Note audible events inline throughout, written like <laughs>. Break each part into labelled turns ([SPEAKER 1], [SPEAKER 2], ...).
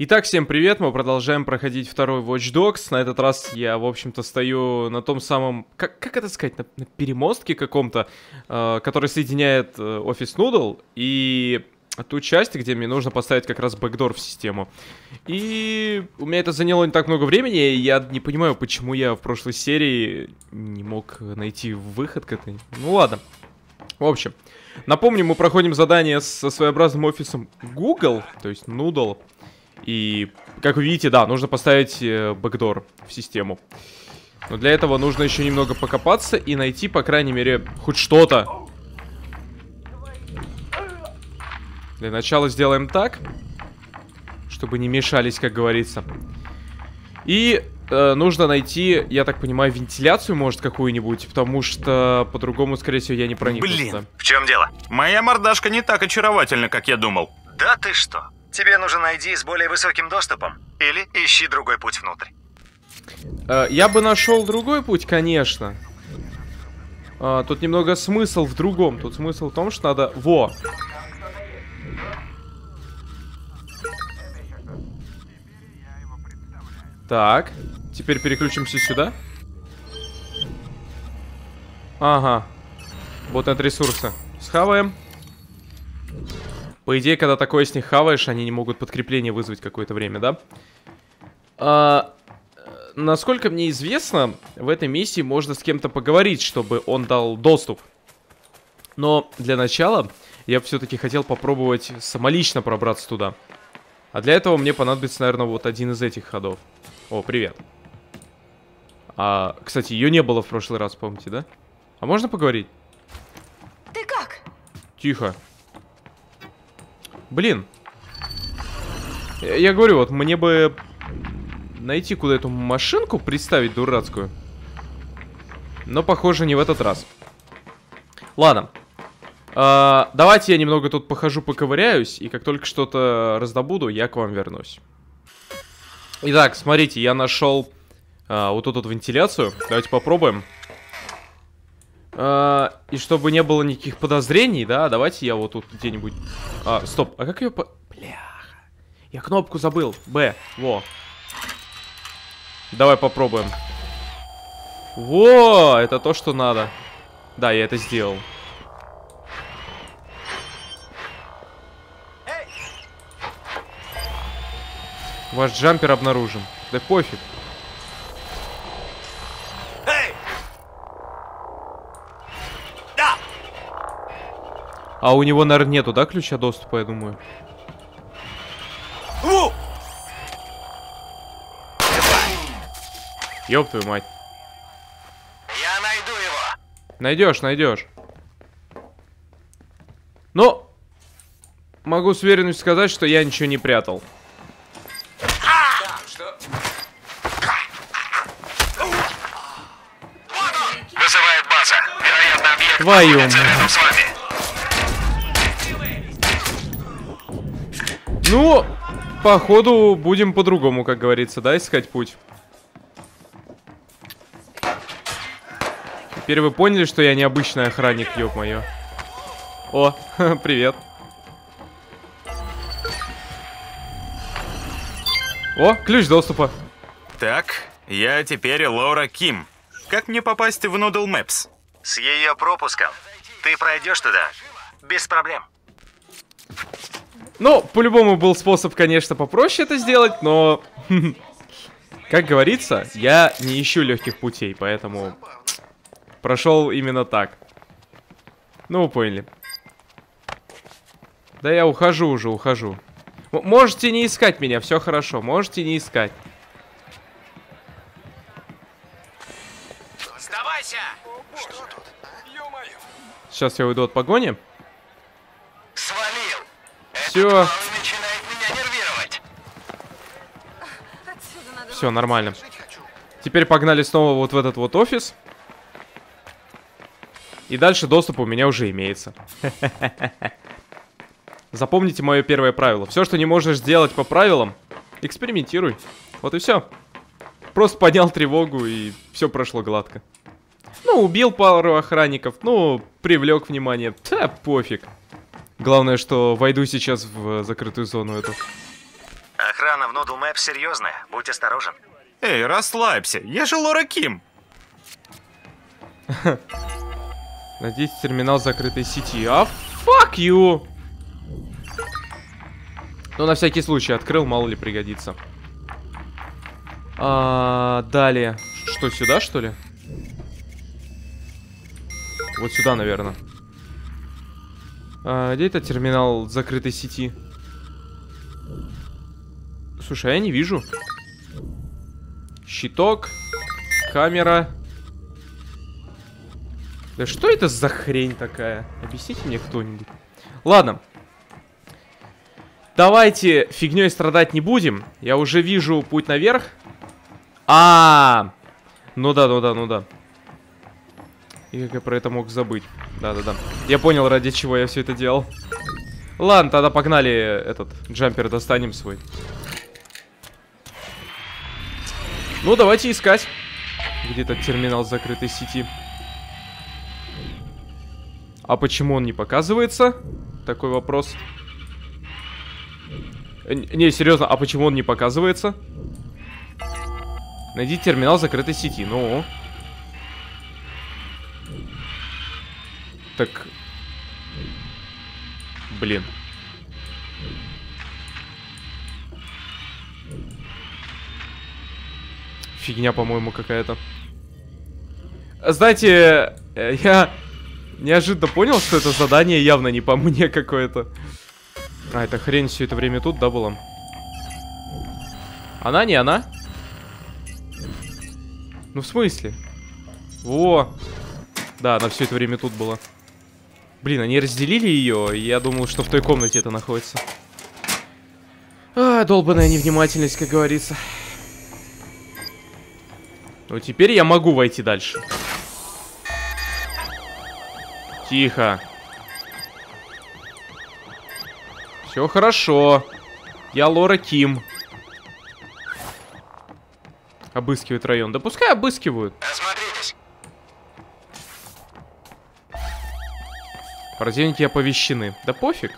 [SPEAKER 1] Итак, всем привет, мы продолжаем проходить второй Watch Dogs. На этот раз я, в общем-то, стою на том самом, как, как это сказать, на, на перемостке каком-то, э, который соединяет э, Noodle и ту часть, где мне нужно поставить как раз бэкдор в систему. И у меня это заняло не так много времени, я не понимаю, почему я в прошлой серии не мог найти выход к этой. Ну ладно. В общем, напомню, мы проходим задание со своеобразным офисом Google, то есть Noodle. И, как вы видите, да, нужно поставить э, бэкдор в систему. Но для этого нужно еще немного покопаться и найти, по крайней мере, хоть что-то. Для начала сделаем так, чтобы не мешались, как говорится. И э, нужно найти, я так понимаю, вентиляцию, может, какую-нибудь, потому что по-другому, скорее всего, я не проникну
[SPEAKER 2] Блин, в чем дело? Моя мордашка не так очаровательна, как я думал.
[SPEAKER 3] Да ты что? Тебе нужен ID с более высоким доступом? Или ищи другой путь внутрь.
[SPEAKER 1] Э, я бы нашел другой путь, конечно. А, тут немного смысл в другом. Тут смысл в том, что надо... Во! Так, теперь переключимся сюда. Ага. Вот от ресурса. Схаваем. По идее, когда такое с них хаваешь, они не могут подкрепление вызвать какое-то время, да? А, насколько мне известно, в этой миссии можно с кем-то поговорить, чтобы он дал доступ. Но для начала я все-таки хотел попробовать самолично пробраться туда. А для этого мне понадобится, наверное, вот один из этих ходов. О, привет. А, кстати, ее не было в прошлый раз, помните, да? А можно поговорить?
[SPEAKER 4] Ты как?
[SPEAKER 1] Тихо. Блин. Я, говорю, вот мне бы найти куда эту машинку представить дурацкую. Но, похоже, не в этот раз. Ладно. А, давайте я немного тут похожу, поковыряюсь, и как только что-то раздобуду, я к вам вернусь. Итак, смотрите, я нашел а, вот тут вот вентиляцию. Давайте попробуем. А, и чтобы не было никаких подозрений, да, давайте я вот тут где-нибудь... А, стоп, а как ее по... Бляха. Я кнопку забыл. Б, во. Давай попробуем. Во, это то, что надо. Да, я это сделал. Ваш джампер обнаружен. Да пофиг. А у него, наверное, нету, да, ключа доступа, я думаю? Ёб твою мать.
[SPEAKER 3] Я найду его.
[SPEAKER 1] Найдешь, найдешь. Но могу с уверенностью сказать, что я ничего не прятал.
[SPEAKER 3] Вызывает база. Вероятно, объект
[SPEAKER 1] Твою мать.
[SPEAKER 3] рядом с вами.
[SPEAKER 1] Ну, походу, будем по-другому, как говорится, да, искать путь. Теперь вы поняли, что я необычный охранник, ёб-моё. О, <laughs> привет. О, ключ доступа.
[SPEAKER 2] Так, я теперь Лора Ким. Как мне попасть в Noodle Maps?
[SPEAKER 3] С ее пропуском ты пройдешь туда без проблем.
[SPEAKER 1] Ну, по-любому был способ, конечно, попроще это сделать, но... <laughs> Как говорится, я не ищу легких путей, поэтому... Прошел именно так. Ну, вы поняли. Да я ухожу уже, ухожу. М- можете не искать меня, все хорошо. Можете не искать.
[SPEAKER 3] Сдавайся!
[SPEAKER 1] Сейчас я уйду от погони.
[SPEAKER 4] Надо
[SPEAKER 1] Все, нормально. Теперь погнали снова вот в этот вот офис. И дальше доступ у меня уже имеется. <laughs> Запомните мое первое правило. Все, что не можешь сделать по правилам, экспериментируй. Вот и все. Просто поднял тревогу и все прошло гладко. Ну, убил пару охранников, ну, привлек внимание. Да, пофиг. Главное, что войду сейчас в закрытую зону эту.
[SPEAKER 3] Охрана в Noodle Maps серьезная, будь осторожен.
[SPEAKER 2] Эй, расслабься, я же Лора Ким. <laughs>
[SPEAKER 1] Надеюсь, терминал закрытой сети. А fuck you! Ну, на всякий случай, открыл, мало ли пригодится. А, далее. Что, сюда, что ли? Вот сюда, наверное. А, где это терминал закрытой сети? Слушай, а я не вижу. Щиток. Камера. Да что это за хрень такая? Объясните мне кто-нибудь. Ладно. Давайте фигней страдать не будем. Я уже вижу путь наверх. А, -а, -а. ну да, ну да, ну да. И как я про это мог забыть. Да-да-да. Я понял, ради чего я все это делал. Ладно, тогда погнали этот джампер достанем свой. Ну, давайте искать. Где то терминал закрытой сети. А почему он не показывается? Такой вопрос. Не, серьезно, а почему он не показывается? Найди терминал закрытой сети. Ну. Так. Блин. Фигня, по-моему, какая-то. Знаете, э, я неожиданно понял, что это задание явно не по мне какое-то. А, это хрень все это время тут, да, была? Она, не она? Ну, в смысле? Во! Да, она все это время тут была. Блин, они разделили ее, я думал, что в той комнате это находится. А, долбанная невнимательность, как говорится. Ну, теперь я могу войти дальше. Тихо. Все хорошо. Я Лора Ким. Обыскивают район. Да пускай обыскивают.
[SPEAKER 3] Осмотритесь.
[SPEAKER 1] Противники оповещены. Да пофиг.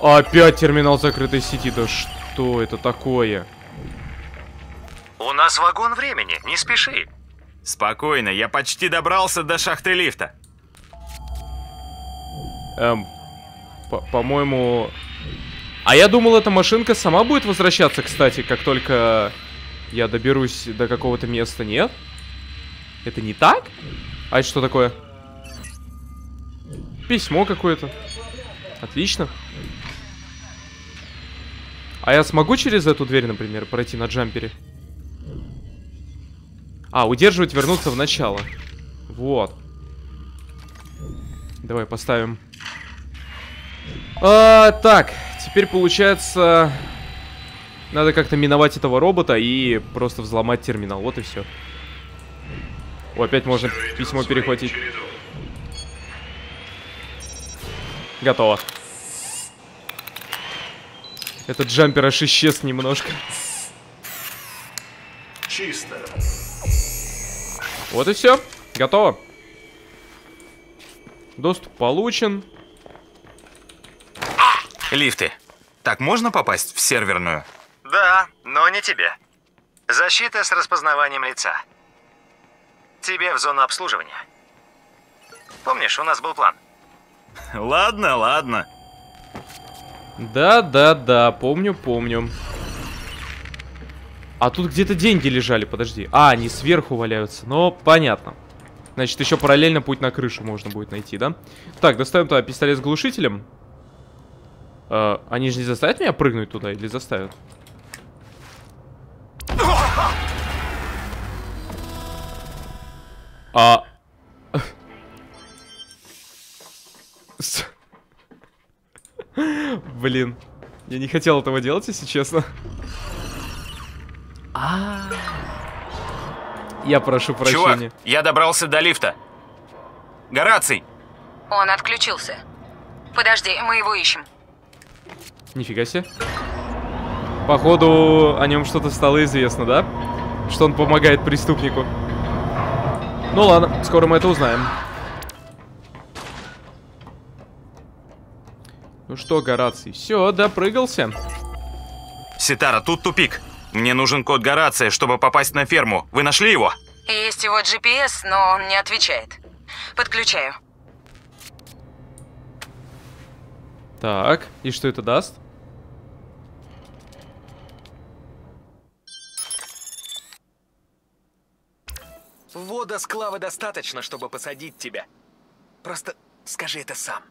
[SPEAKER 1] Опять терминал закрытой сети. Да что это такое?
[SPEAKER 3] У нас вагон времени, не спеши.
[SPEAKER 2] Спокойно, я почти добрался до шахты лифта.
[SPEAKER 1] Эм, по-моему... А я думал, эта машинка сама будет возвращаться, кстати, как только я доберусь до какого-то места. Нет? Это не так? А это что такое? Письмо какое-то. Отлично. А я смогу через эту дверь, например, пройти на джампере? А, удерживать, вернуться в начало. Вот. Давай поставим а, так, теперь получается... Надо как-то миновать этого робота и просто взломать терминал. Вот и все. О, опять можно письмо перехватить. Готово. Этот джампер аж исчез немножко.
[SPEAKER 5] Чисто.
[SPEAKER 1] Вот и все. Готово. Доступ получен.
[SPEAKER 2] Лифты. Так можно попасть в серверную?
[SPEAKER 3] Да, но не тебе. Защита с распознаванием лица. Тебе в зону обслуживания. Помнишь, у нас был план?
[SPEAKER 2] Ладно, ладно.
[SPEAKER 1] Да-да-да, помню, помню. А тут где-то деньги лежали, подожди. А, они сверху валяются. Но понятно. Значит, еще параллельно путь на крышу можно будет найти, да? Так, достаем туда пистолет с глушителем. Uh, они же не заставят меня прыгнуть туда или заставят? А... Блин. Я не хотел этого делать, если честно. А, Я прошу прощения.
[SPEAKER 2] Чувак, я добрался до лифта. Гораций!
[SPEAKER 4] Он отключился. Подожди, мы его ищем.
[SPEAKER 1] Нифига себе. Походу, о нем что-то стало известно, да? Что он помогает преступнику. Ну ладно, скоро мы это узнаем. Ну что, Гораций, все, допрыгался.
[SPEAKER 2] Ситара, тут тупик. Мне нужен код Горация, чтобы попасть на ферму. Вы нашли его?
[SPEAKER 4] Есть его GPS, но он не отвечает. Подключаю.
[SPEAKER 1] Так, и что это даст?
[SPEAKER 5] Вода склава достаточно, чтобы посадить тебя. Просто скажи это сам.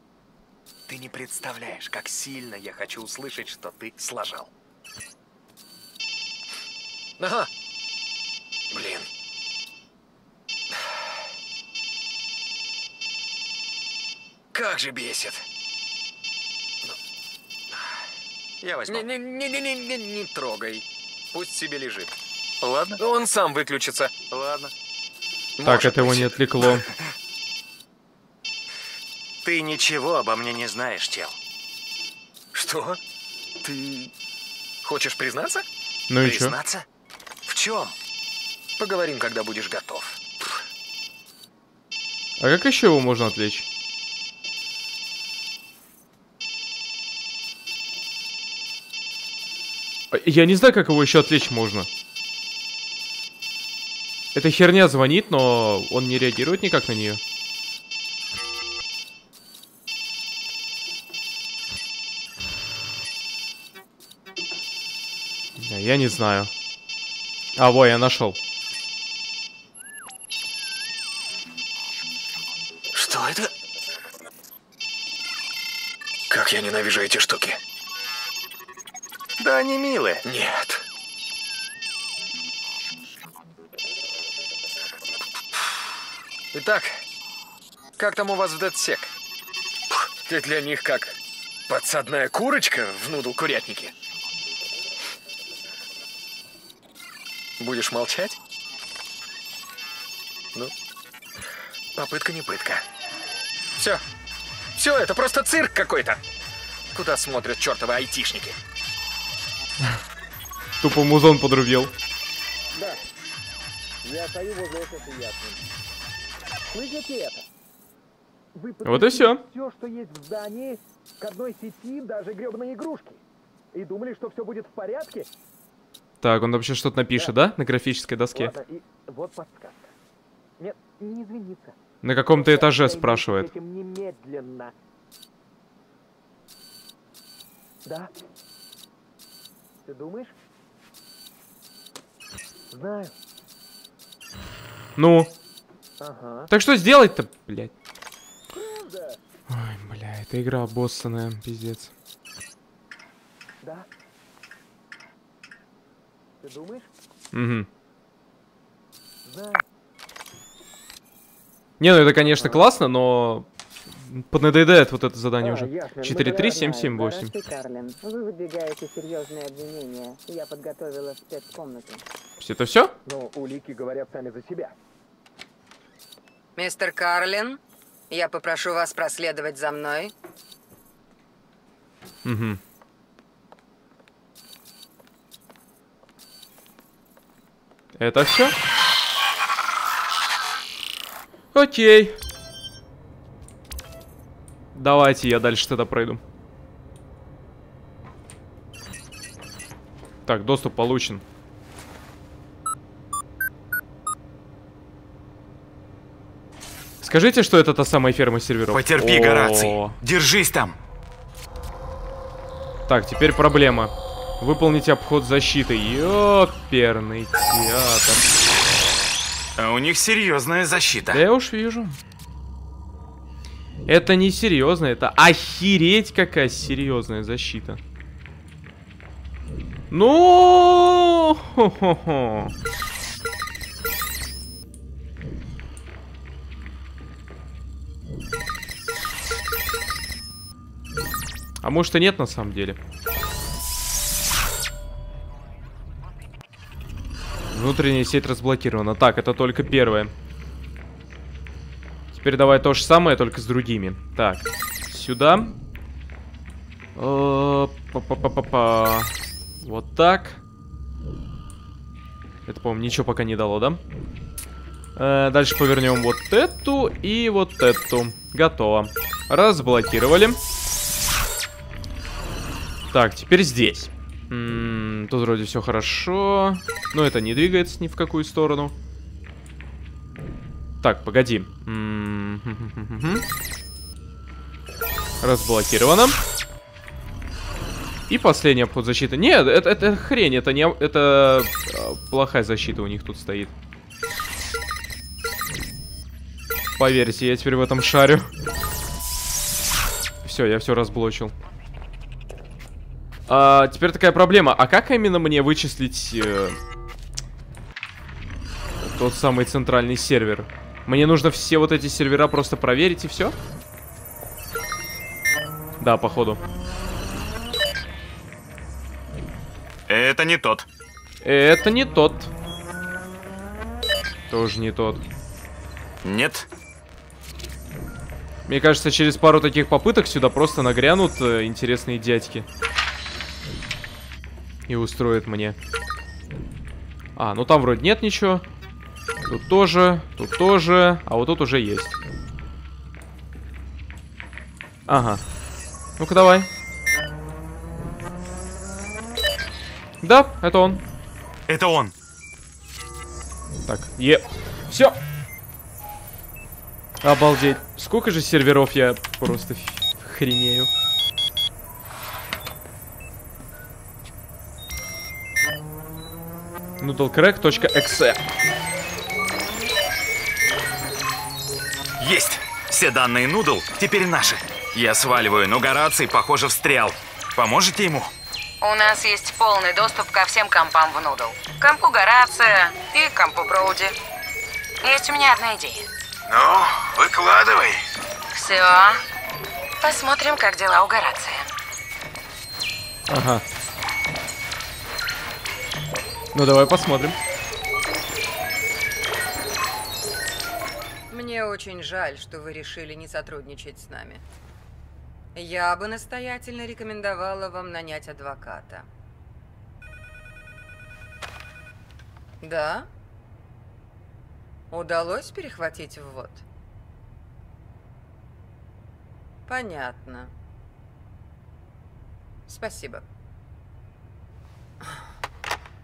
[SPEAKER 5] Ты не представляешь, как сильно я хочу услышать, что ты сложил. Ага. Блин. Как же бесит. Ну,
[SPEAKER 3] Я возьму.
[SPEAKER 5] Не-не-не-не-не не трогай. Пусть себе лежит.
[SPEAKER 3] Ладно,
[SPEAKER 5] Он сам выключится.
[SPEAKER 3] ладно.
[SPEAKER 1] Так,
[SPEAKER 5] Может
[SPEAKER 1] это его
[SPEAKER 5] быть.
[SPEAKER 1] не отвлекло. <laughs>
[SPEAKER 3] Ты ничего обо мне не знаешь, чел.
[SPEAKER 5] Что? Ты хочешь признаться?
[SPEAKER 1] Ну и чё?
[SPEAKER 3] Признаться? В чем?
[SPEAKER 5] Поговорим, когда будешь готов.
[SPEAKER 1] А как еще его можно отвлечь? А, Я не знаю, как его еще отвлечь можно. Эта херня звонит, но он не реагирует никак на нее. Я не знаю. А, во, я нашел.
[SPEAKER 5] Что это? Как я ненавижу эти штуки.
[SPEAKER 3] Да они милые.
[SPEAKER 5] Нет. Итак, как там у вас в дедсек? Ты для них как подсадная курочка в нудл-курятнике? Будешь молчать? Ну, попытка не пытка. Все. Все, это просто цирк какой-то. Куда смотрят чертовы айтишники? <laughs>
[SPEAKER 1] Тупо музон подрубил.
[SPEAKER 6] Я стою возле этого ясным. Слышите это? Вы
[SPEAKER 1] Вот и все.
[SPEAKER 6] все, что есть в здании, к одной сети, даже гребаные игрушки. И думали, что все будет в порядке?
[SPEAKER 1] Так, он вообще что-то напишет, да? На графической доске.
[SPEAKER 6] Ладно, и вот подсказка. Нет, не извиниться.
[SPEAKER 1] На каком-то этаже
[SPEAKER 6] Займитесь
[SPEAKER 1] спрашивает.
[SPEAKER 6] немедленно. Да? Ты думаешь? Знаю.
[SPEAKER 1] Ну,
[SPEAKER 6] Ага.
[SPEAKER 1] так что сделать-то, блядь?
[SPEAKER 6] Да.
[SPEAKER 1] Ой, бля, эта игра обоссанная, пиздец.
[SPEAKER 6] Да. Ты думаешь?
[SPEAKER 1] Угу.
[SPEAKER 6] Знаю.
[SPEAKER 1] Не, ну это, конечно, классно, но поднадоедает вот это задание
[SPEAKER 6] А,
[SPEAKER 1] уже.
[SPEAKER 6] ясно.
[SPEAKER 1] 4, 3, 7, 7,
[SPEAKER 7] Знаю,
[SPEAKER 1] 8.
[SPEAKER 7] Здравствуй, Карлин. Вы выдвигаете серьезные обвинения. Я подготовила спецкомнату.
[SPEAKER 1] Это все?
[SPEAKER 6] Но улики говорят сами за себя.
[SPEAKER 4] Мистер Карлин, я попрошу вас проследовать за мной.
[SPEAKER 1] Угу. Это все? Окей. Давайте я дальше тогда пройду. Так, доступ получен. Скажите, что это та самая ферма серверов.
[SPEAKER 2] Потерпи, Гораций. Держись там.
[SPEAKER 1] Так, теперь проблема. Выполните обход защиты. Ёперный театр.
[SPEAKER 2] А у них серьезная защита.
[SPEAKER 1] Да я уж вижу. Это не серьезно, это охереть какая серьезная защита. Ну. А может и нет на самом деле. Внутренняя сеть разблокирована. Так, это только первое. Теперь давай то же самое, только с другими. Так, сюда. Э, Па-па-па-па-па. Вот так. Это, по-моему, ничего пока не дало, да? Э, Дальше повернем вот эту и вот эту. Готово. Разблокировали. Так, теперь здесь. М, М, Тут вроде все хорошо. Но это не двигается ни в какую сторону. Так, погоди. М. <laughs> Разблокировано. И последняя подзащита. Нет, это, это хрень, это не... Это э, плохая защита у них тут стоит. Поверьте, я теперь в этом шарю. Все, я все разблочил. А, теперь такая проблема. А как именно мне вычислить э, тот самый центральный сервер? Мне нужно все вот эти сервера просто проверить и все? Да, походу.
[SPEAKER 2] Это не тот.
[SPEAKER 1] Это не тот. Тоже не тот.
[SPEAKER 2] Нет.
[SPEAKER 1] Мне кажется, через пару таких попыток сюда просто нагрянут э, интересные дядьки. И устроят мне. А, ну там вроде нет ничего. Тут тоже, тут тоже, а вот тут уже есть. Ага. Ну-ка давай. Да, это он.
[SPEAKER 2] Это он.
[SPEAKER 1] Так, е... Все. Обалдеть. Сколько же серверов я просто хренею. Noodlecrack.exe
[SPEAKER 2] Есть. Все данные Нудл теперь наши. Я сваливаю, но Гораций, похоже, встрял. Поможете ему?
[SPEAKER 8] У нас есть полный доступ ко всем компам в Нудл. Компу Горация и компу Броуди. Есть у меня одна идея.
[SPEAKER 3] Ну, выкладывай.
[SPEAKER 8] Все. Посмотрим, как дела у Горация.
[SPEAKER 1] Ага. Ну давай посмотрим.
[SPEAKER 9] Мне очень жаль, что вы решили не сотрудничать с нами. Я бы настоятельно рекомендовала вам нанять адвоката. Да? Удалось перехватить ввод? Понятно. Спасибо.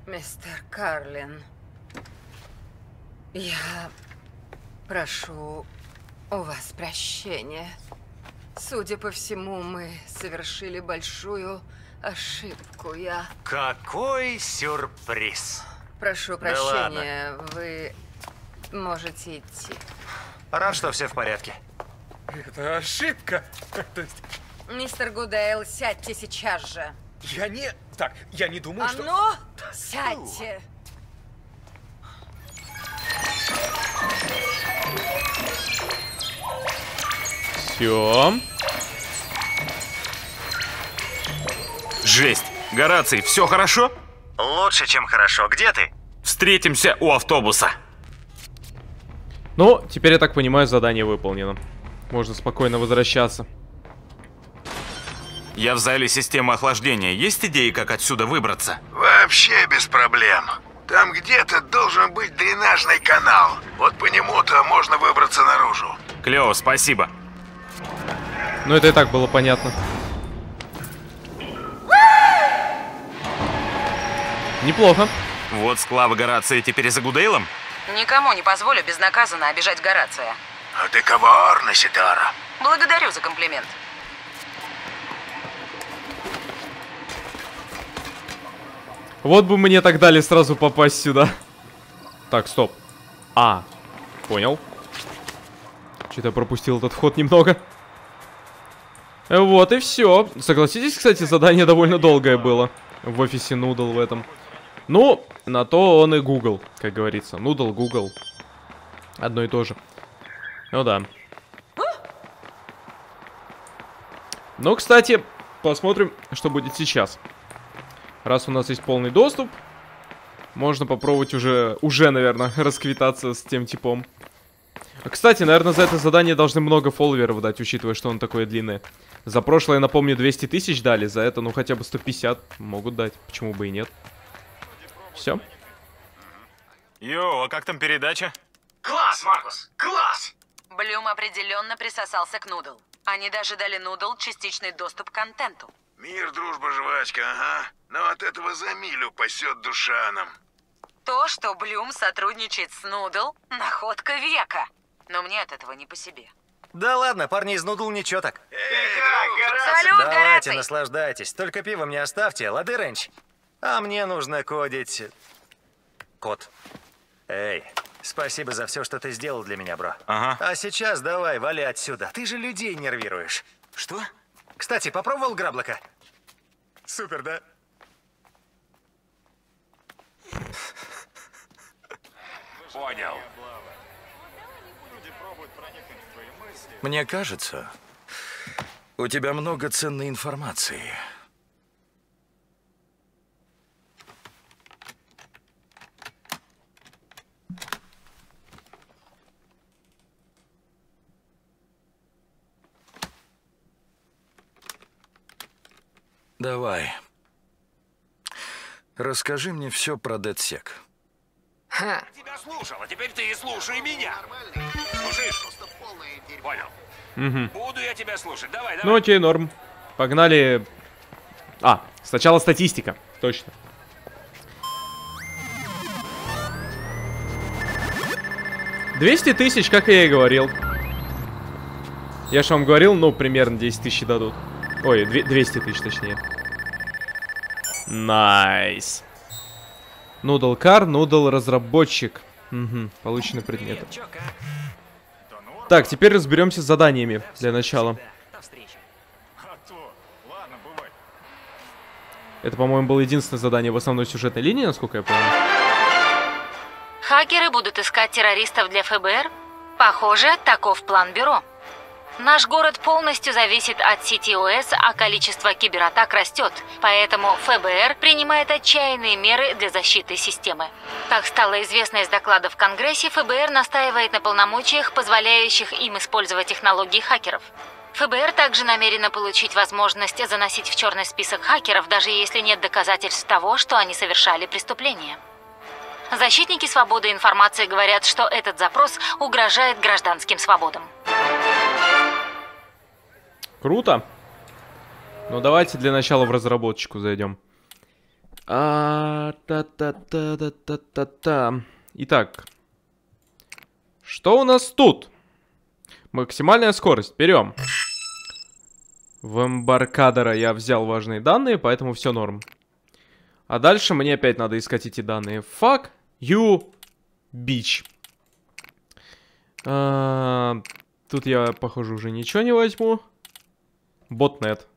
[SPEAKER 9] Мистер Карлин, я прошу у вас прощения. Судя по всему, мы совершили большую ошибку. Я
[SPEAKER 3] Какой сюрприз.
[SPEAKER 9] прошу
[SPEAKER 3] Да ладно.
[SPEAKER 9] прощения. Вы можете идти.
[SPEAKER 3] Рад, что все в порядке.
[SPEAKER 5] Это ошибка. <laughs> То есть,
[SPEAKER 9] Мистер Гудейл, сядьте сейчас же.
[SPEAKER 5] Я не... Так, я не думаю,
[SPEAKER 9] А
[SPEAKER 5] что...
[SPEAKER 9] ну, сядьте.
[SPEAKER 1] Все.
[SPEAKER 2] Жесть. Гораций, все хорошо?
[SPEAKER 3] Лучше, чем хорошо. Где ты?
[SPEAKER 2] Встретимся у автобуса.
[SPEAKER 1] Ну, теперь, я так понимаю, задание выполнено. Можно спокойно возвращаться.
[SPEAKER 2] Я в зале системы охлаждения. Есть идеи, как отсюда выбраться?
[SPEAKER 10] Вообще без проблем. Там где-то должен быть дренажный канал. Вот по нему-то можно выбраться наружу.
[SPEAKER 2] Клево, спасибо.
[SPEAKER 1] Ну, это и так было понятно. Неплохо.
[SPEAKER 2] Вот склавы Горация теперь за Гудейлом?
[SPEAKER 8] Никому не позволю безнаказанно обижать Горация.
[SPEAKER 10] А ты коварна, Ситара.
[SPEAKER 8] Благодарю за комплимент.
[SPEAKER 1] Вот бы мне так дали сразу попасть сюда. Так, стоп. А, понял. Что-то пропустил этот вход немного. Вот и все. Согласитесь, кстати, задание довольно долгое было. В офисе Нудл в этом. Ну, на то он и Google, как говорится. Нудл, Google. Одно и то же. Ну да. Ну, кстати, посмотрим, что будет сейчас. Раз у нас есть полный доступ, можно попробовать уже, уже, наверное, <laughs> расквитаться с тем типом. Кстати, наверное, за это задание должны много фолловеров дать, учитывая, что он такое длинное. За прошлое, напомню, 200 тысяч дали, за это, ну, хотя бы 150 могут дать. Почему бы и нет? Все.
[SPEAKER 2] Йоу, а как там передача?
[SPEAKER 3] Класс, Маркус, класс!
[SPEAKER 8] Блюм определенно присосался к Нудл. Они даже дали Нудл частичный доступ к контенту.
[SPEAKER 10] Мир, дружба, жвачка, ага.
[SPEAKER 11] но от этого за милю пасет душаном.
[SPEAKER 4] То, что Блюм сотрудничает с Нудл, находка века. Но мне от этого не по себе.
[SPEAKER 3] Да ладно, парни из Нудл ничего так.
[SPEAKER 4] Салют,
[SPEAKER 3] Давайте,
[SPEAKER 4] Гораций!
[SPEAKER 3] наслаждайтесь. Только пиво мне оставьте, лады, Рэнч? А мне нужно кодить... Код. Эй, спасибо за все, что ты сделал для меня, бро.
[SPEAKER 2] Ага.
[SPEAKER 3] А сейчас давай, вали отсюда. Ты же людей нервируешь.
[SPEAKER 5] Что?
[SPEAKER 3] Кстати, попробовал граблока? Супер, да?
[SPEAKER 11] Понял. Мне кажется, у тебя много ценной информации. Давай. Расскажи мне все про DedSec.
[SPEAKER 12] Тебя слушал, а теперь ты и слушай меня. Слушаешь? Понял.
[SPEAKER 1] Мгм.
[SPEAKER 12] Буду я тебя слушать. Давай, давай.
[SPEAKER 1] Ну окей, норм. Погнали. А, сначала статистика. Точно. Двести тысяч, как я и говорил. Я же вам говорил, ну, примерно 10 тысяч дадут. Ой, две- 200 тысяч, точнее. Nice. Nudle car, Nudle разработчик. Угу, получены предметы.
[SPEAKER 5] Как?
[SPEAKER 1] Так, теперь разберемся с заданиями для начала.
[SPEAKER 5] До встречи.
[SPEAKER 1] Это, по-моему, было единственное задание в основной сюжетной линии, насколько я помню.
[SPEAKER 4] Хакеры будут искать террористов для ФБР? Похоже, таков план бюро. Наш город полностью зависит от сети ОС, а количество кибератак растет. Поэтому ФБР принимает отчаянные меры для защиты системы. Как стало известно из докладов в Конгрессе, ФБР настаивает на полномочиях, позволяющих им использовать технологии хакеров. ФБР также намерено получить возможность заносить в черный список хакеров, даже если нет доказательств того, что они совершали преступление. Защитники свободы информации говорят, что этот запрос угрожает гражданским свободам.
[SPEAKER 1] Круто. Ну, давайте для начала в разработчику зайдем. А, та-та-та-та-та-та-та. Итак. Что у нас тут? Максимальная скорость. Берем. В эмбаркадера я взял важные данные, поэтому все норм. А дальше мне опять надо искать эти данные. Fuck you, bitch. А, тут я, похоже, уже ничего не возьму. Ботнет.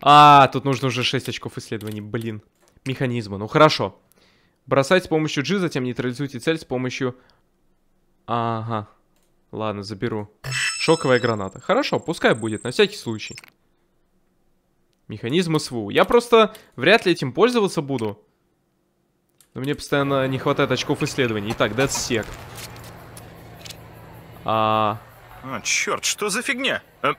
[SPEAKER 1] А, тут нужно уже 6 очков исследований, блин. Механизма, ну хорошо. Бросать с помощью G, затем нейтрализуйте цель с помощью... Ага. Ладно, заберу. Шоковая граната. Хорошо, пускай будет, на всякий случай. Механизм СВУ. Я просто вряд ли этим пользоваться буду. Но мне постоянно не хватает очков исследований. Итак, Dead Sec. А,
[SPEAKER 2] А, черт, что за фигня? Э,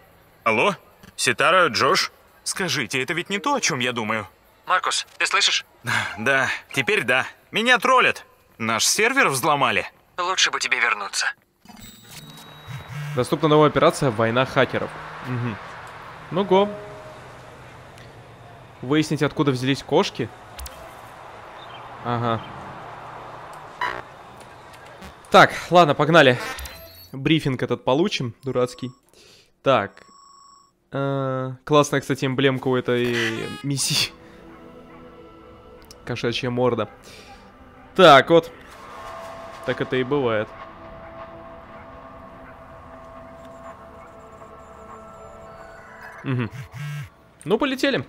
[SPEAKER 2] алло? Ситара, Джош? Скажите, это ведь не то, о чем я думаю.
[SPEAKER 5] Маркус, ты слышишь? <laughs>
[SPEAKER 2] Да, теперь да. Меня троллят. Наш сервер взломали.
[SPEAKER 5] Лучше бы тебе вернуться.
[SPEAKER 1] Доступна новая операция «Война хакеров». Угу. Ну го. Выяснить, откуда взялись кошки. Ага. Так, ладно, погнали. Брифинг этот получим, дурацкий. Так. Э, классная, кстати, эмблемка у этой миссии. Кошачья морда. Так, вот. Так это и бывает. Угу. Ну, полетели.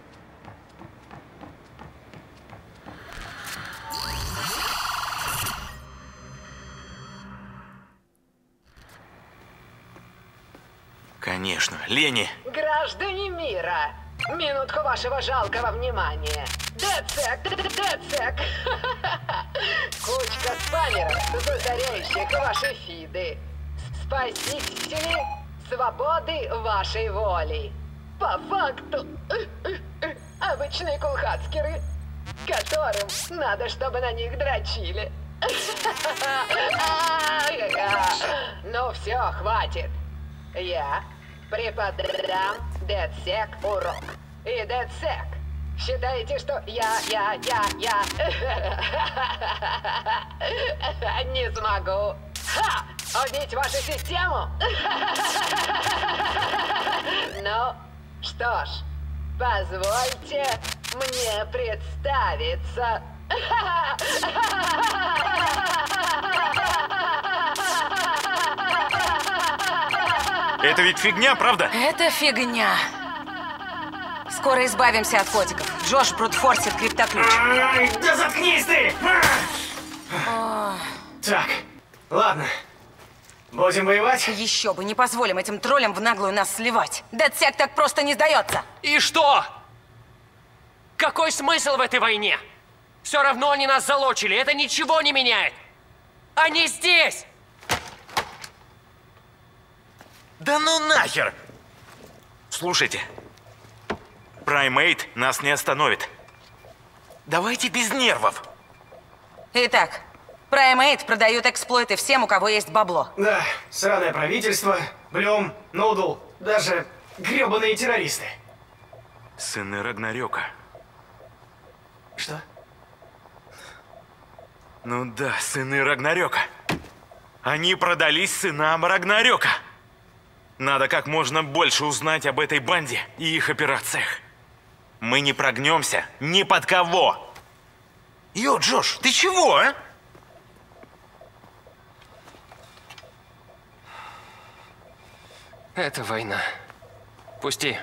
[SPEAKER 2] Конечно, Лени.
[SPEAKER 7] Граждане мира, минутку вашего жалкого внимания. Децек, децек. <laughs> Кучка спамеров, засоряющих ваши фиды. Спасители свободы вашей воли. По факту, <laughs> обычные кулхацкеры, которым надо, чтобы на них дрочили. <laughs> Ну все, хватит. Я преподам DedSec урок. И DedSec Считаете, что я, я, я, я <laughs> не смогу Ха! убить вашу систему? <laughs> Ну, что ж, позвольте мне представиться. <laughs>
[SPEAKER 2] Это ведь фигня, правда?
[SPEAKER 9] Это фигня. Скоро избавимся от котиков. Джош брутфорсит криптоключ.
[SPEAKER 13] Да заткнись ты! Так, ладно. Будем воевать?
[SPEAKER 9] Еще бы, не позволим этим троллям в наглую нас сливать. Дедсек так просто не сдается.
[SPEAKER 12] И что? Какой смысл в этой войне? Все равно они нас залочили, это ничего не меняет. Они здесь!
[SPEAKER 2] Да ну нахер! Слушайте, Праймейт нас не остановит. Давайте без нервов.
[SPEAKER 9] Итак, Праймейт продают эксплойты всем, у кого есть бабло.
[SPEAKER 13] Да, сраное правительство, Блюм, Нудл, даже гребаные террористы.
[SPEAKER 2] Сыны Рагнарёка.
[SPEAKER 13] Что?
[SPEAKER 2] Ну да, сыны Рагнарёка. Они продались сынам Рагнарёка. Надо как можно больше узнать об этой банде и их операциях. Мы не прогнемся ни под кого. Йо, Джош, ты чего, а?
[SPEAKER 12] Это война. Пусти.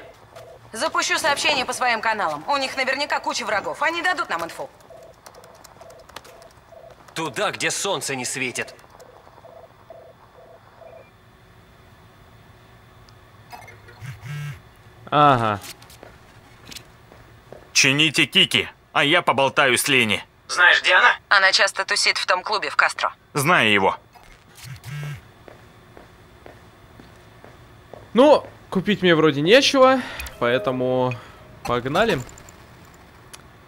[SPEAKER 9] Запущу сообщение по своим каналам. У них наверняка куча врагов. Они дадут нам инфу.
[SPEAKER 12] Туда, где солнце не светит.
[SPEAKER 1] Ага.
[SPEAKER 2] Чините кики, а я поболтаю с Лени.
[SPEAKER 13] Знаешь, где она?
[SPEAKER 9] Она часто тусит в том клубе в Кастро.
[SPEAKER 2] Знаю его.
[SPEAKER 1] Ну, купить мне вроде нечего, поэтому погнали.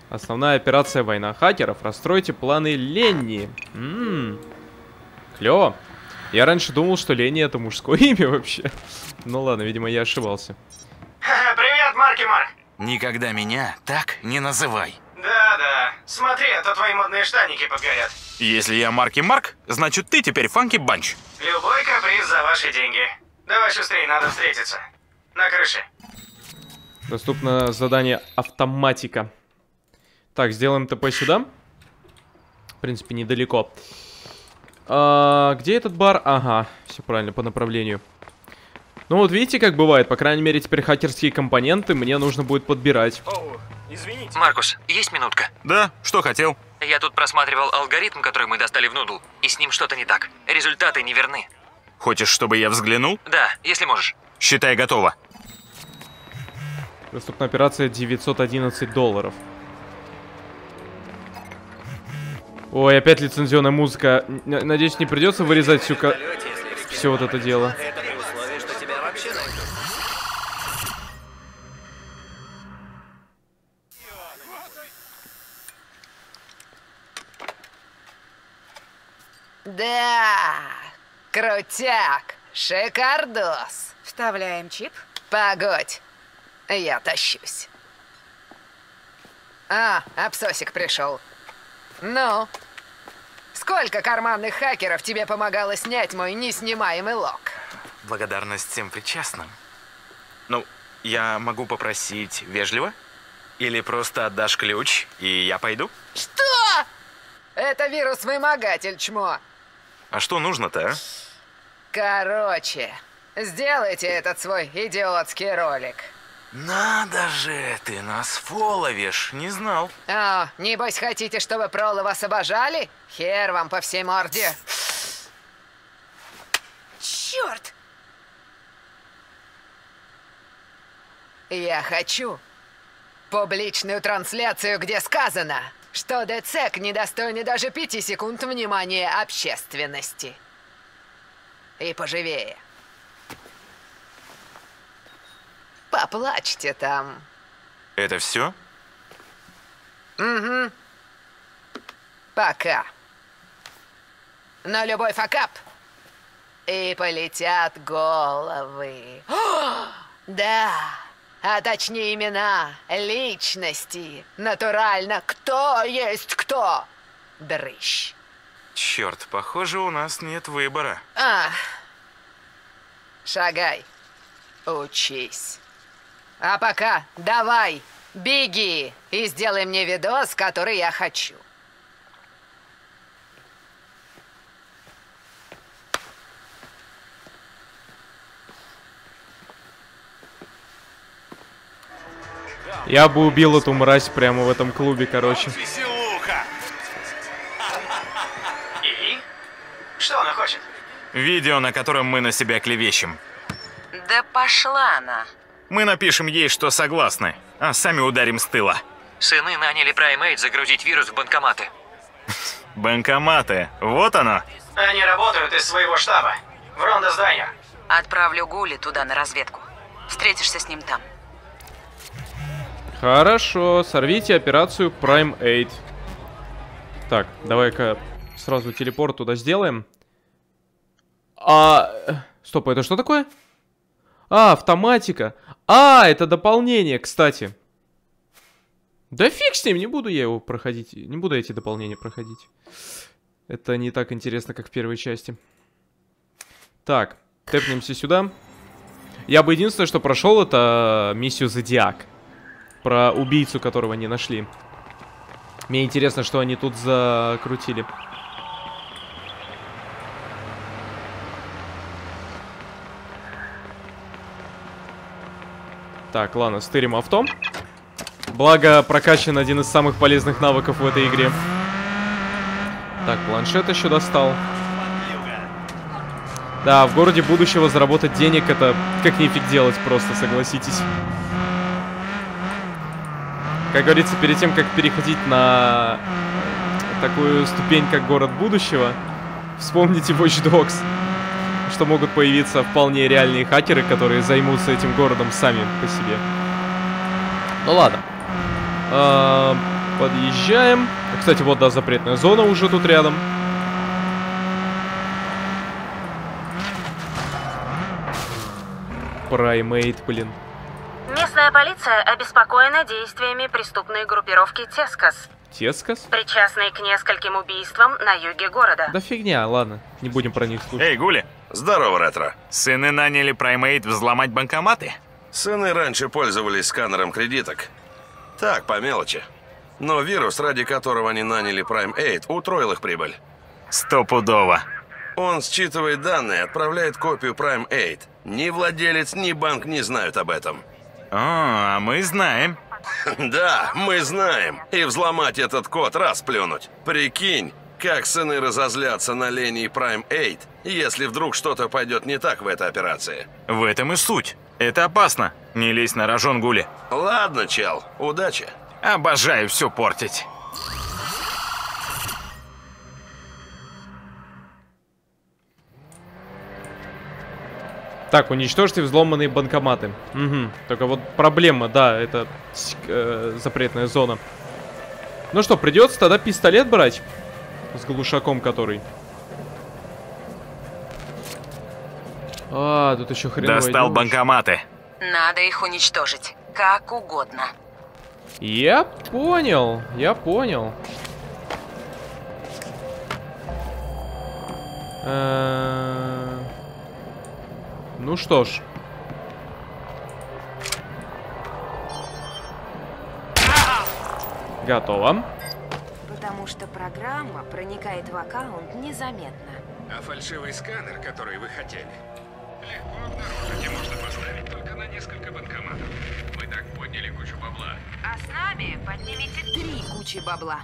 [SPEAKER 1] Основная операция «Война хакеров». Расстройте планы Ленни. Ммм, клево. Я раньше думал, что Ленни это мужское <laughs> имя вообще. Ну ладно, видимо, я ошибался.
[SPEAKER 13] Марки Марк.
[SPEAKER 2] Никогда меня так не называй.
[SPEAKER 13] Да-да, смотри, а то твои модные штаники подгорят.
[SPEAKER 2] Если я Марки Марк, значит ты теперь Фанки Банч.
[SPEAKER 13] Любой каприз за ваши деньги. Давай шустрее, надо встретиться. На крыше.
[SPEAKER 1] Доступно задание автоматика. Так, сделаем ТП сюда. В принципе, недалеко. А, где этот бар? Ага, все правильно, по направлению. Ну вот видите, как бывает. По крайней мере, теперь хакерские компоненты мне нужно будет подбирать.
[SPEAKER 2] Извините.
[SPEAKER 14] Маркус, есть минутка?
[SPEAKER 2] Да, что хотел?
[SPEAKER 14] Я тут просматривал алгоритм, который мы достали в Нудл, и с ним что-то не так. Результаты не верны.
[SPEAKER 2] Хочешь, чтобы я взглянул?
[SPEAKER 14] Да, если можешь.
[SPEAKER 2] Считай, готово.
[SPEAKER 1] Доступна операция 911 долларов. Ой, опять лицензионная музыка. Надеюсь, не придется вырезать всю ко... все вот это дело.
[SPEAKER 5] Это
[SPEAKER 7] Да, крутяк, шикардос.
[SPEAKER 9] Вставляем чип.
[SPEAKER 7] Погодь, я тащусь. А, обсосик пришел. Ну, сколько карманных хакеров тебе помогало снять мой неснимаемый лог?
[SPEAKER 2] Благодарность всем причастным. Ну, я могу попросить вежливо? Или просто отдашь ключ, и я пойду?
[SPEAKER 7] Что? Это вирус-вымогатель, чмо.
[SPEAKER 2] А что нужно-то, а?
[SPEAKER 7] Короче, сделайте этот свой идиотский ролик.
[SPEAKER 2] Надо же, ты нас фоловишь, не знал.
[SPEAKER 7] А, небось хотите, чтобы пролы вас обожали? Хер вам по всей морде.
[SPEAKER 9] Черт!
[SPEAKER 7] Я хочу публичную трансляцию, где сказано, что ДЦК недостойны даже пяти секунд внимания общественности. И поживее. Поплачьте там.
[SPEAKER 2] Это все?
[SPEAKER 7] Угу. Пока. Но любой факап. И полетят головы. О, <gasps> да, А точнее имена, личности. Натурально, кто есть кто. Дрыщ.
[SPEAKER 2] Черт, похоже, у нас нет выбора.
[SPEAKER 7] А, шагай, учись. А пока давай, беги и сделай мне видос, который я хочу.
[SPEAKER 1] Я бы убил эту мразь прямо в этом клубе, короче.
[SPEAKER 13] И? <laughs> Что она хочет?
[SPEAKER 2] Видео, на котором мы на себя клевещем.
[SPEAKER 9] Да пошла она.
[SPEAKER 2] Мы напишем ей, что согласны, а сами ударим с тыла.
[SPEAKER 14] Сыны наняли Primate загрузить вирус в банкоматы. <laughs>
[SPEAKER 2] Банкоматы, вот оно.
[SPEAKER 13] Они работают из своего штаба. В рондо здания.
[SPEAKER 9] Отправлю Гули туда на разведку. Встретишься с ним там.
[SPEAKER 1] Хорошо, сорвите операцию Prime 8. Так, давай-ка сразу телепорт туда сделаем. А... Стоп, это что такое? А, автоматика. А, это дополнение, кстати. Да фиг с ним, не буду я его проходить. Не буду эти дополнения проходить. Это не так интересно, как в первой части. Так, тэпнемся сюда. Я бы единственное, что прошел, это миссию Зодиак. Про убийцу, которого не нашли. Мне интересно, что они тут закрутили. Так, ладно, стырим авто. Благо, прокачан один из самых полезных навыков в этой игре. Так, планшет еще достал. Да, в городе будущего заработать денег это как нифиг делать просто, согласитесь. Как говорится, перед тем, как переходить на такую ступень, как город будущего, вспомните Watch Dogs, что могут появиться вполне реальные хакеры, которые займутся этим городом сами по себе. Ну ладно. А, подъезжаем. Кстати, вот, да, запретная зона уже тут рядом. Праймейт, блин.
[SPEAKER 15] Местная полиция обеспокоена действиями преступной группировки Тескас,
[SPEAKER 1] Тескас?
[SPEAKER 15] причастной к нескольким убийствам на юге города.
[SPEAKER 1] Да фигня, ладно. Не будем про них слушать.
[SPEAKER 2] Эй, Гули,
[SPEAKER 11] Здорово, Ретро.
[SPEAKER 2] сыны наняли Primate взломать банкоматы?
[SPEAKER 11] Сыны раньше пользовались сканером кредиток. Так, по мелочи. Но вирус, ради которого они наняли Prime 8, утроил их прибыль.
[SPEAKER 2] Стопудово.
[SPEAKER 11] Он считывает данные, отправляет копию Prime 8. Ни владелец, ни банк не знают об этом.
[SPEAKER 2] О, а мы знаем. <laughs>
[SPEAKER 11] Да, мы знаем. И взломать этот код раз плюнуть. Прикинь, как сыны разозлятся на Лене и Prime 8, если вдруг что-то пойдет не так в этой операции.
[SPEAKER 2] В этом и суть. Это опасно. Не лезь на рожон, Гули.
[SPEAKER 11] Ладно, чел, удачи.
[SPEAKER 2] Обожаю все портить.
[SPEAKER 1] Так, уничтожьте взломанные банкоматы. Угу. Только вот проблема, да, это э, запретная зона. Ну что, придется тогда пистолет брать. С глушаком который. А, тут еще хреновая
[SPEAKER 2] Достал банкоматы.
[SPEAKER 9] Надо их уничтожить. Как угодно.
[SPEAKER 1] Я понял, я понял. Э, Ну что ж. Готово.
[SPEAKER 8] Потому что программа проникает в аккаунт незаметно.
[SPEAKER 16] А фальшивый сканер, который вы хотели, легко обнаружить и можно поставить только на несколько банкоматов. Мы так подняли кучу бабла.
[SPEAKER 8] А с нами поднимите три кучи бабла.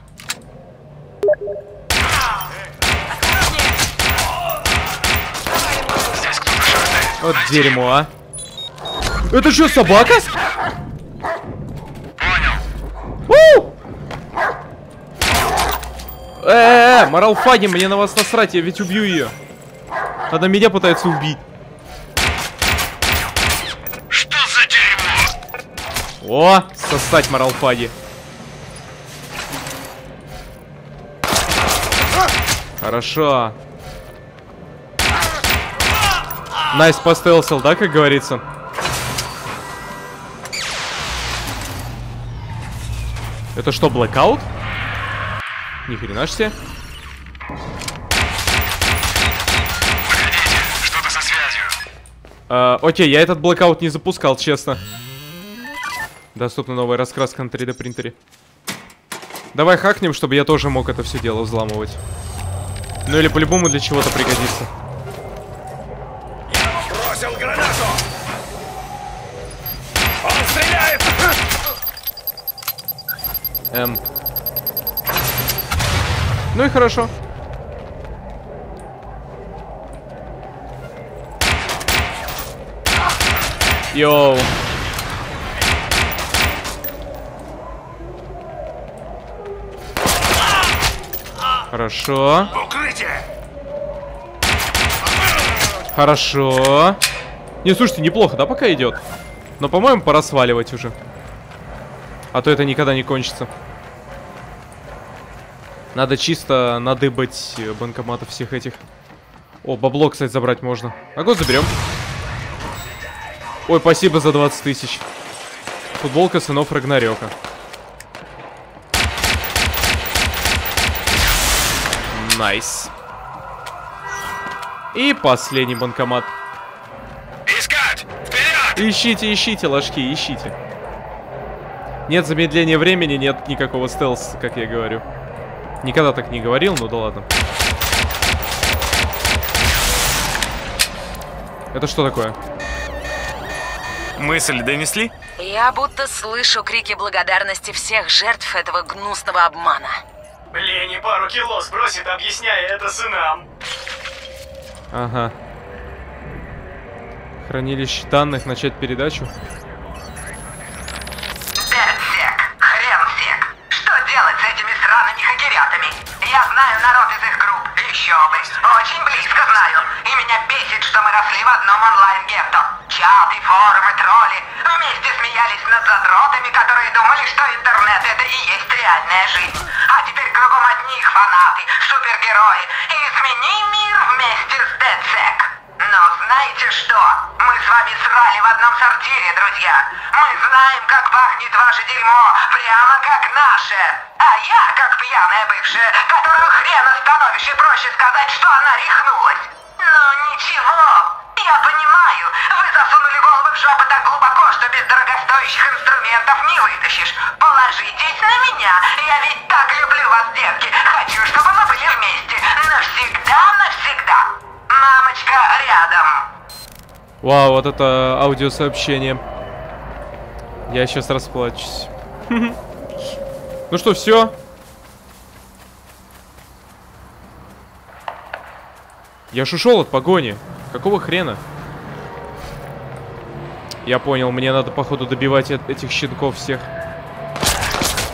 [SPEAKER 1] Вот дерьмо, а. Это что, собака? Понял. Э, -э, -э Маралфаги, мне на вас насрать, я ведь убью ее. Она меня пытается убить.
[SPEAKER 11] Что за дерьмо?
[SPEAKER 1] О, сосать Маралфаги. Хорошо. Nice постелсил, да, как говорится? Это что, блэкаут? Ни хрена ж себе.
[SPEAKER 16] Что-то со связью.
[SPEAKER 1] А, окей, я этот блэкаут не запускал, честно. Доступна новая раскраска на 3D принтере. Давай хакнем, чтобы я тоже мог это все дело взламывать. Ну или по-любому для чего-то пригодится. Эм. Ну и хорошо. Йоу. Хорошо.
[SPEAKER 16] Укрытие!
[SPEAKER 1] Хорошо. Не, слушайте, неплохо, да, пока идет? Но, по-моему, пора сваливать уже. А то это никогда не кончится. Надо чисто надыбать э, банкоматов всех этих. О, бабло, кстати, забрать можно. А год заберем. Ой, спасибо за 20 тысяч. Футболка сынов Рагнарёка. Nice. И последний банкомат.
[SPEAKER 16] Искать! Вперед!
[SPEAKER 1] Ищите, ищите, ложки, ищите. Нет замедления времени, нет никакого стелса, как я говорю. Никогда так не говорил, ну да ладно. Это что такое?
[SPEAKER 2] Мысль донесли?
[SPEAKER 8] Я будто слышу крики благодарности всех жертв этого гнусного обмана.
[SPEAKER 13] Лени пару кило сбросит, объясняя это сынам.
[SPEAKER 1] Ага. Хранилище данных, начать передачу.
[SPEAKER 17] Еще бы. Очень близко знаю. И меня бесит, что мы росли в одном онлайн-гетто. Чаты, форумы, тролли. Вместе смеялись над задротами, которые думали, что интернет это и есть реальная жизнь. А теперь кругом одни их фанаты, супергерои. И измени мир вместе с Дедсек. Но знаете что? Мы с вами срали в одном сортире, друзья. Мы знаем, как пахнет ваше дерьмо, прямо как наше. А я, как пьяная бывшая, которую хрен остановишь, и проще сказать, что она рехнулась. Ну ничего, я понимаю, вы засунули головы в жопу так глубоко, что без дорогостоящих инструментов не вытащишь. Положитесь на меня, я ведь так люблю вас, детки. Хочу, чтобы мы были вместе. Навсегда, навсегда. Мамочка рядом.
[SPEAKER 1] Вау, вот это аудиосообщение. Я сейчас расплачусь. <laughs> Ну что, все? Я ж ушел от погони. Какого хрена? Я понял, мне надо, походу, добивать э- этих щенков всех.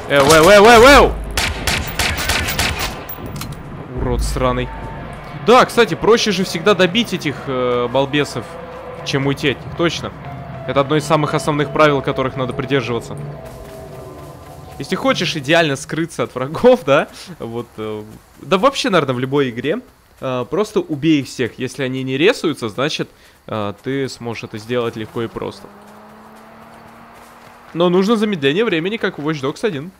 [SPEAKER 1] Эу, эу, эу, эу, эу! Урод сраный. Да, кстати, проще же всегда добить этих э, балбесов, чем уйти от них, точно. Это одно из самых основных правил, которых надо придерживаться. Если хочешь идеально скрыться от врагов, <laughs> да, вот, э, да вообще, наверное, в любой игре, э, просто убей их всех. Если они не ресаются, значит, э, ты сможешь это сделать легко и просто. Но нужно замедление времени, как в Watch Dogs 1.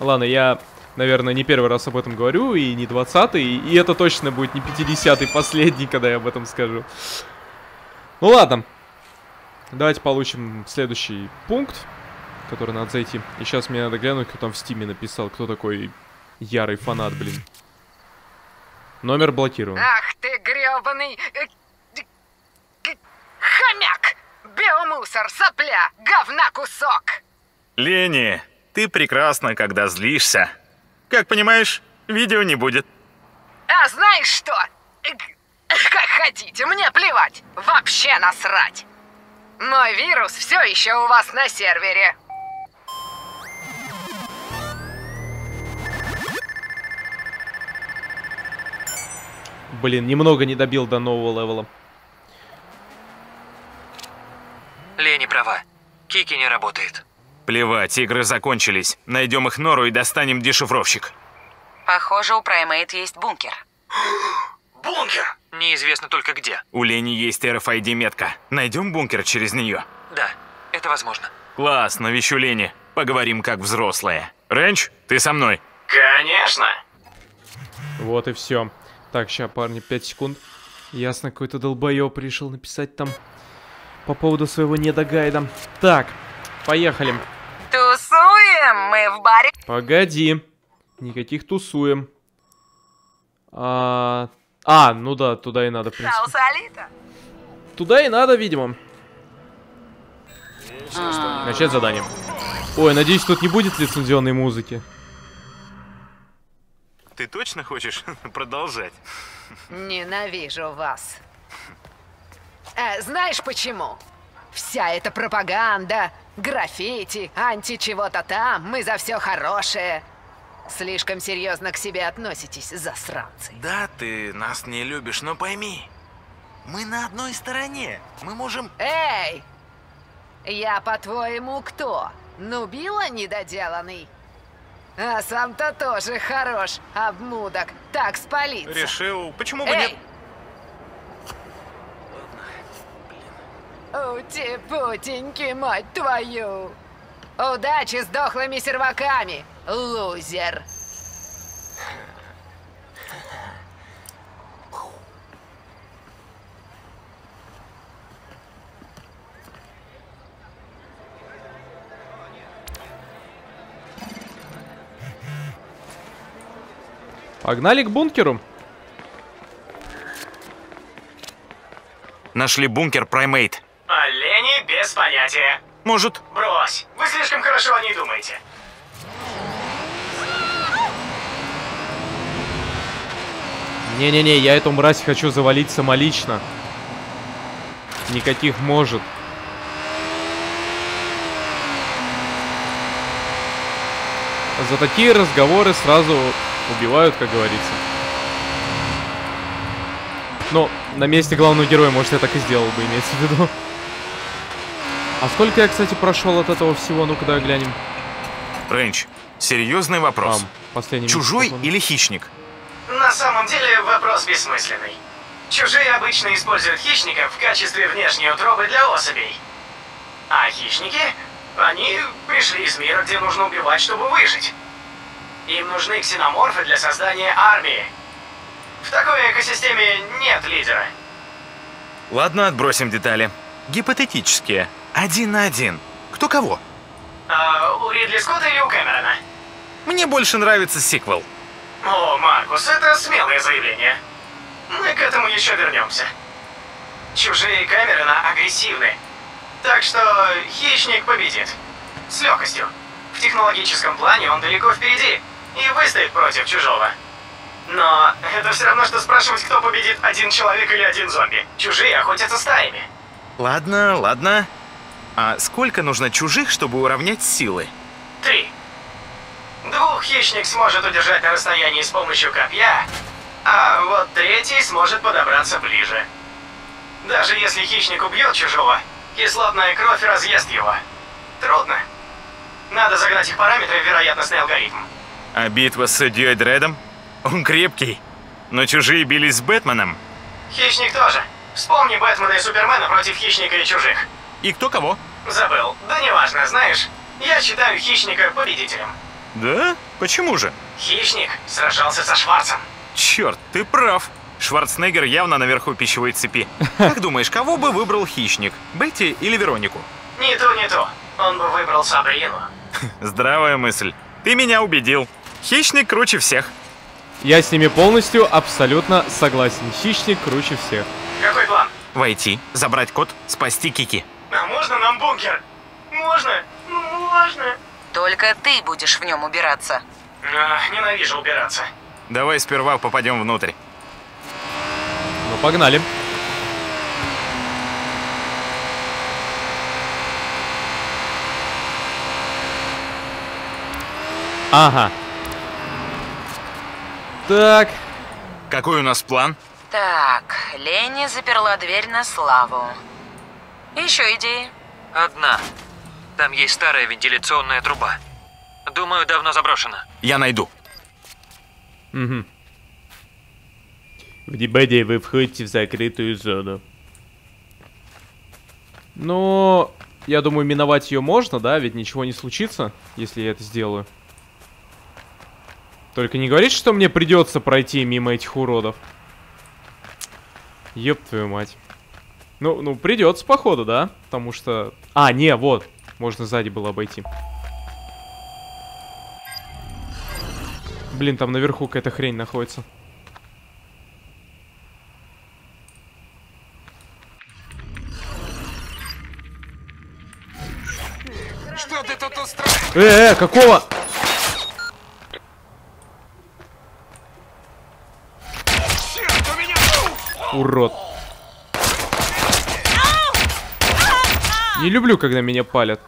[SPEAKER 1] Ладно, я, наверное, не первый раз об этом говорю, и не 20-й, и это точно будет не 50-й последний, когда я об этом скажу. Ну ладно. Давайте получим следующий пункт, который надо зайти. И сейчас мне надо глянуть, кто там в стиме написал, кто такой ярый фанат, блин. Номер блокирован.
[SPEAKER 7] Ах ты грёбаный... э, Хомяк! Биомусор, сопля, говна кусок!
[SPEAKER 2] Лени, ты прекрасна, когда злишься. Как понимаешь, видео не будет.
[SPEAKER 7] А знаешь что? Как хотите, мне плевать. Вообще насрать. Мой вирус все еще у вас на сервере.
[SPEAKER 1] Блин, немного не добил до нового левела.
[SPEAKER 14] Лени права. Кики не работает.
[SPEAKER 2] Плевать, игры закончились. Найдем их нору и достанем дешифровщик.
[SPEAKER 8] Похоже, у Праймейт есть бункер. <gasps>
[SPEAKER 2] Бункер!
[SPEAKER 14] Неизвестно только где.
[SPEAKER 2] У Лени есть RFID метка. Найдем бункер через нее.
[SPEAKER 14] Да, это возможно.
[SPEAKER 2] Класс, навещу Лени. Поговорим как взрослые. Рэнч, ты со мной?
[SPEAKER 13] Конечно.
[SPEAKER 1] Вот и все. Так, сейчас, парни, 5 секунд. Ясно, какой-то долбоёб решил написать там по поводу своего недогайда. Так, поехали.
[SPEAKER 7] Тусуем мы в баре.
[SPEAKER 1] Погоди. Никаких тусуем. А, а, ну да, туда и надо, в принципе.
[SPEAKER 7] Салсалита.
[SPEAKER 1] Туда и надо, видимо. Начать задание. Ой, надеюсь, тут не будет лицензионной музыки.
[SPEAKER 2] Ты точно хочешь <laughs> продолжать?
[SPEAKER 7] Ненавижу вас. Э, знаешь почему? Вся эта пропаганда, граффити, анти чего-то там, мы за все хорошее. Слишком серьезно к себе относитесь, засранцы.
[SPEAKER 2] Да, ты нас не любишь, но пойми, мы на одной стороне. Мы можем...
[SPEAKER 7] Эй! Я, по-твоему, кто? Нубила недоделанный? А сам-то тоже хорош, обмудок. Так спалиться.
[SPEAKER 2] Решил, почему бы
[SPEAKER 7] Эй!
[SPEAKER 2] Нет?
[SPEAKER 7] Ути-путеньки, мать твою! Удачи с дохлыми серваками, лузер!
[SPEAKER 1] Погнали к бункеру.
[SPEAKER 2] Нашли бункер Primate.
[SPEAKER 13] Олени без понятия.
[SPEAKER 2] Может,
[SPEAKER 13] Брось, вы слишком хорошо о ней думаете.
[SPEAKER 1] Не-не-не, я эту мразь хочу завалить самолично. Никаких может. За такие разговоры сразу убивают, как говорится. Но на месте главного героя, может, я так и сделал бы, имеется в виду. А сколько я, кстати, прошел от этого всего? Ну-ка, давай глянем.
[SPEAKER 2] Рэнч, серьезный вопрос.
[SPEAKER 1] Ам, последний
[SPEAKER 2] Чужой
[SPEAKER 1] микрофон.
[SPEAKER 2] или хищник?
[SPEAKER 13] На самом деле вопрос бессмысленный. Чужие обычно используют хищников в качестве внешней утробы для особей. А хищники, они пришли из мира, где нужно убивать, чтобы выжить. Им нужны ксеноморфы для создания армии. В такой экосистеме нет лидера.
[SPEAKER 2] Ладно, отбросим детали. Гипотетические. Один на один. Кто кого?
[SPEAKER 13] А у Ридли Скотта или у Кэмерона?
[SPEAKER 2] Мне больше нравится сиквел.
[SPEAKER 13] О, Маркус, это смелое заявление. Мы к этому еще вернемся. Чужие Кэмерона агрессивны. Так что хищник победит. С легкостью. В технологическом плане он далеко впереди и выстоит против чужого. Но это все равно, что спрашивать, кто победит, один человек или один зомби. Чужие охотятся стаями.
[SPEAKER 2] Ладно, ладно. А сколько нужно чужих, чтобы уравнять силы?
[SPEAKER 13] Три. Двух хищник сможет удержать на расстоянии с помощью копья, а вот третий сможет подобраться ближе. Даже если хищник убьет чужого, кислотная кровь разъест его. Трудно. Надо загнать их параметры в вероятностный алгоритм.
[SPEAKER 2] А битва с судьей Дредом? Он крепкий. Но чужие бились с Бэтменом.
[SPEAKER 13] Хищник тоже. Вспомни Бэтмена и Супермена против хищника и чужих.
[SPEAKER 2] И кто кого?
[SPEAKER 13] Забыл. Да неважно, знаешь. Я считаю хищника победителем.
[SPEAKER 2] Да? Почему же?
[SPEAKER 13] Хищник сражался со Шварцем.
[SPEAKER 2] Черт, ты прав. Шварценеггер явно наверху пищевой цепи. Как думаешь, кого бы выбрал хищник? Бетти или Веронику?
[SPEAKER 13] Не то, не то. Он бы выбрал Сабрину. <laughs>
[SPEAKER 2] Здравая мысль. Ты меня убедил. Хищник круче всех.
[SPEAKER 1] Я с ними полностью абсолютно согласен. Хищник круче всех.
[SPEAKER 13] Какой план?
[SPEAKER 2] Войти, забрать код, спасти Кики.
[SPEAKER 13] А можно нам бункер? Можно? Ну, можно.
[SPEAKER 8] Только ты будешь в нем убираться.
[SPEAKER 13] А, ненавижу убираться.
[SPEAKER 2] Давай сперва попадем внутрь.
[SPEAKER 1] Ну, погнали. Ага. Так.
[SPEAKER 2] Какой у нас план?
[SPEAKER 8] Так, Леня заперла дверь на славу. Еще идеи?
[SPEAKER 14] Одна. Там есть старая вентиляционная труба. Думаю, давно заброшена.
[SPEAKER 2] Я найду.
[SPEAKER 1] Угу. В дебаде вы входите в закрытую зону. Ну, я думаю, миновать ее можно, да? Ведь ничего не случится, если я это сделаю. Только не говорите, что мне придется пройти мимо этих уродов. Ёб твою мать. Ну, ну, придется, походу, да? Потому что... А, не, вот. Можно сзади было обойти. Блин, там наверху какая-то хрень находится.
[SPEAKER 5] Что ты тут устраиваешь?
[SPEAKER 1] Э, э, какого?
[SPEAKER 5] Черт, у меня...
[SPEAKER 1] Урод. Не люблю, когда меня палят.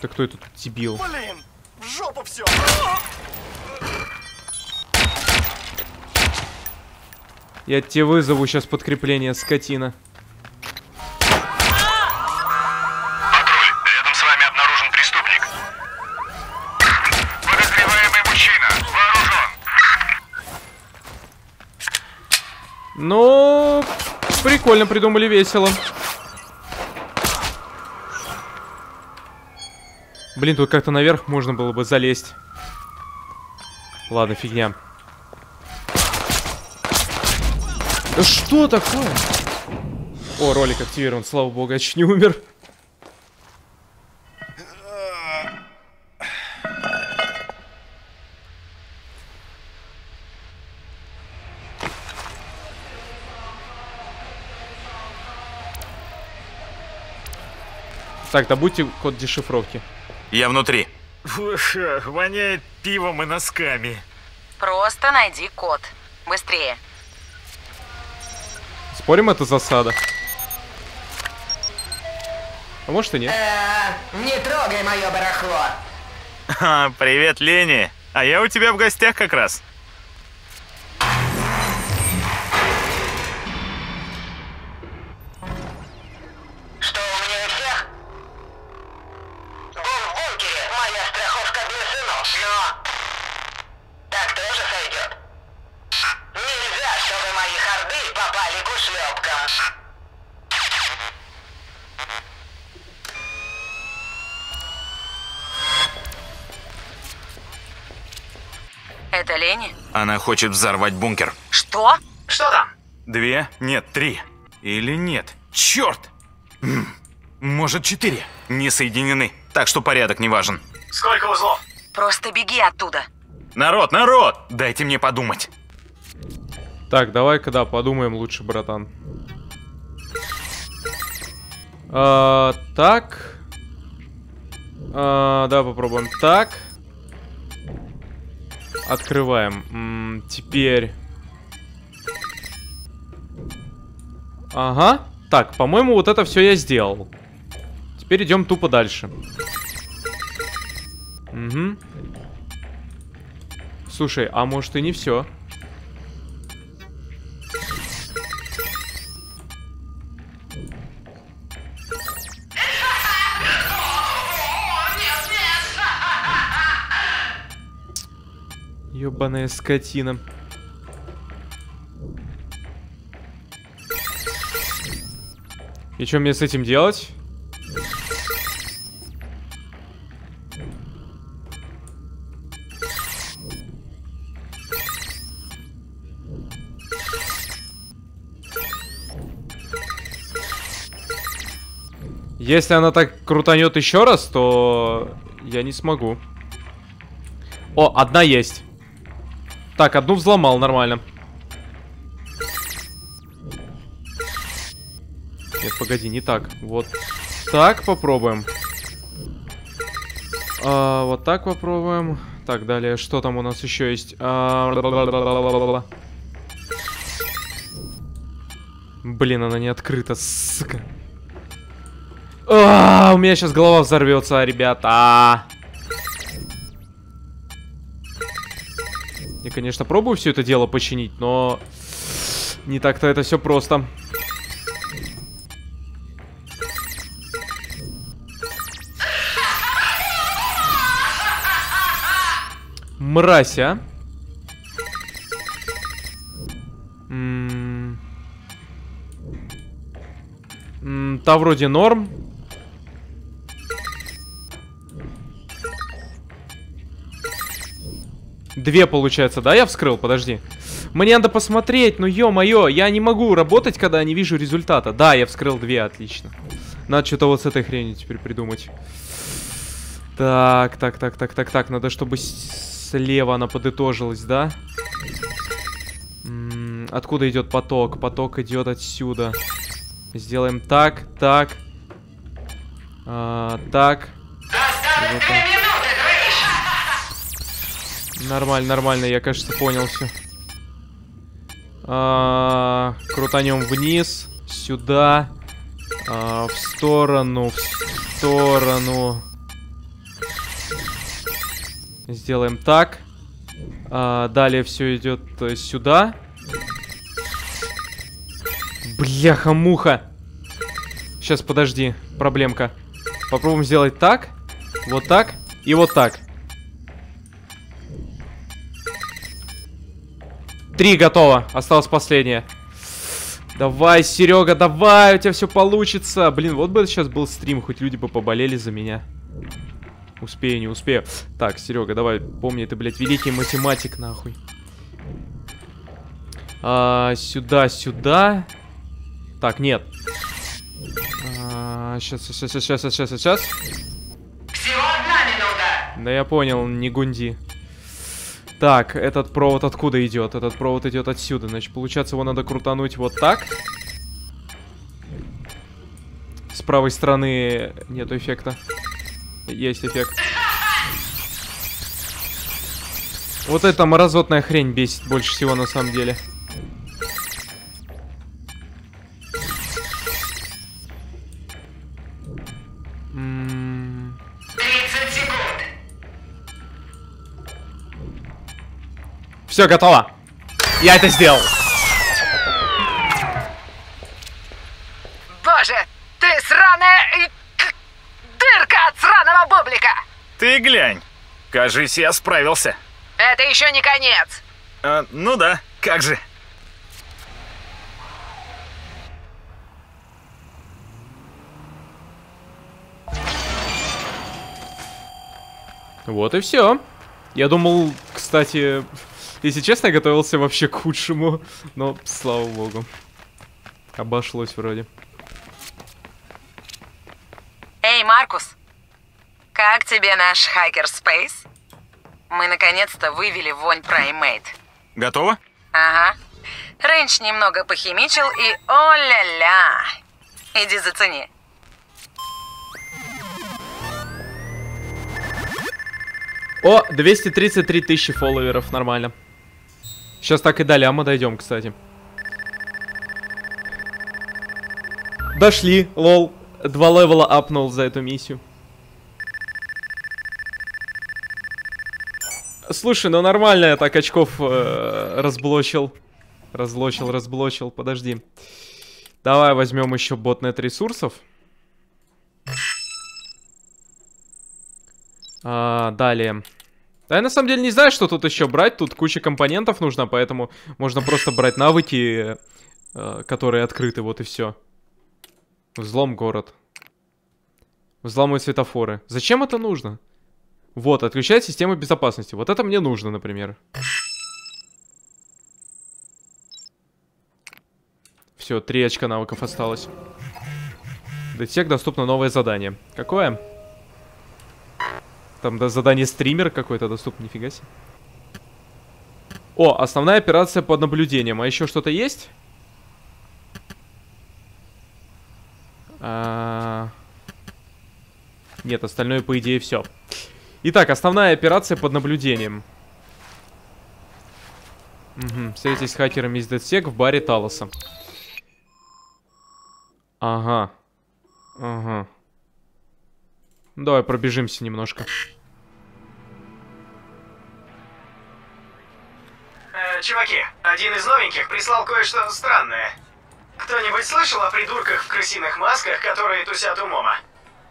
[SPEAKER 1] Так кто этот дебил?
[SPEAKER 5] Блин, в жопу все.
[SPEAKER 1] Я тебе вызову сейчас подкрепление, скотина. Прикольно придумали, весело. Блин, тут как-то наверх можно было бы залезть. Ладно, фигня. Да что такое? О, ролик активирован, слава богу, я чуть не умер. Так, добудьте код дешифровки.
[SPEAKER 2] Я внутри.
[SPEAKER 13] Ух, воняет пивом и носками.
[SPEAKER 8] Просто найди код. Быстрее.
[SPEAKER 1] Спорим, это засада? А может и нет.
[SPEAKER 17] Э, не трогай мое барахло.
[SPEAKER 13] А, привет, Лени. А я у тебя в гостях как раз.
[SPEAKER 8] Это Лени?
[SPEAKER 2] Она хочет взорвать бункер.
[SPEAKER 8] Что?
[SPEAKER 17] Что там?
[SPEAKER 2] Две? Нет, три. Или нет? Черт! Может, четыре? Не соединены, так что порядок не важен.
[SPEAKER 17] Сколько узлов?
[SPEAKER 8] Просто беги оттуда.
[SPEAKER 2] Народ, народ! Дайте мне подумать.
[SPEAKER 1] Так, давай-ка, да, подумаем лучше, братан. А, так. А, да, попробуем так. Открываем. М, теперь. Ага. Так, по-моему, вот это все я сделал. Теперь идем тупо дальше. Угу. Слушай, а может и не все. Ёбаная скотина. И что мне с этим делать? Если она так крутанет еще раз, то я не смогу. О, одна есть. Так, одну взломал, нормально. Нет, погоди, не так. Вот так попробуем. А, вот так попробуем. Так, далее, что там у нас еще есть? А. Блин, она не открыта, сука. А, у меня сейчас голова взорвется, ребята. Я, конечно, пробую все это дело починить, но не так-то это все просто. Мразь, а? М, М, Та вроде норм. Две получается, да, я вскрыл? Подожди. Мне надо посмотреть, ну ё-моё, я не могу работать, когда не вижу результата. Да, я вскрыл две, отлично. Надо что-то вот с этой хренью теперь придумать. Так, так, так, так, так, так. Надо, чтобы слева она подытожилась, да? М, Откуда идет поток? Поток идет отсюда. Сделаем так, так. А, так. Так. Нормально, нормально, я, кажется, понял все. крутанем вниз, сюда, а, в сторону, в сторону. Сделаем так. А, далее все идет э, сюда. Бляха-муха. Сейчас, подожди. Проблемка. Попробуем сделать так. Вот так. И вот так. Три готово. Осталось последнее. Давай, Серега, давай, у тебя все получится. Блин, вот бы сейчас был стрим, хоть люди бы поболели за меня. Успею, не успею. Так, Серега, давай, помни, ты, блядь, великий математик, нахуй. А, сюда, сюда. Так, нет. А, сейчас, сейчас, сейчас, сейчас, сейчас, сейчас.
[SPEAKER 17] Всего одна минута.
[SPEAKER 1] Да я понял, не гунди. Так, этот провод откуда идет? Этот провод идет отсюда. Значит, получается, его надо крутануть вот так. С правой стороны нету эффекта. Есть эффект. Вот эта мразотная хрень бесит больше всего на самом деле. Все, готово. Я это сделал.
[SPEAKER 7] Боже, ты сраная... Дырка от сраного бублика!
[SPEAKER 13] Ты глянь. Кажись, я справился.
[SPEAKER 7] Это еще не конец.
[SPEAKER 13] А, ну да, как же.
[SPEAKER 1] Вот и все. Я думал, кстати, если честно, я готовился вообще к худшему, но слава богу. Обошлось вроде.
[SPEAKER 8] Эй, Маркус, как тебе наш Хакер Спейс? Мы наконец-то вывели вонь Primate.
[SPEAKER 13] Готово?
[SPEAKER 8] Ага. Рейндж немного похимичил и о-ля-ля. Иди зацени.
[SPEAKER 1] О, 233 тысячи фолловеров, нормально. Сейчас так и до ляма дойдем, кстати. Дошли, лол. Два левела апнул за эту миссию. Слушай, ну нормально я так очков э, разблочил. Разблочил, разблочил, подожди. Давай возьмем еще ботнет ресурсов. А, далее. Да я на самом деле не знаю, что тут еще брать. Тут куча компонентов нужно, поэтому можно просто брать навыки, э, которые открыты, вот и все. Взлом город. Взломывать светофоры. Зачем это нужно? Вот, отключать систему безопасности. Вот это мне нужно, например. Все, три очка навыков осталось. Детек доступно новое задание. Какое? Там да, задание стример какой-то доступно, нифига себе. О, основная операция под наблюдением. А еще что-то есть? А... Нет, остальное, по идее, все. Итак, основная операция под наблюдением. Угу. Встретитесь с хакерами из DedSec в баре Талоса. Ага. Ага. Давай пробежимся немножко.
[SPEAKER 13] Э, чуваки, один из новеньких прислал кое-что странное. Кто-нибудь слышал о придурках в крысиных масках, которые тусят у Мома?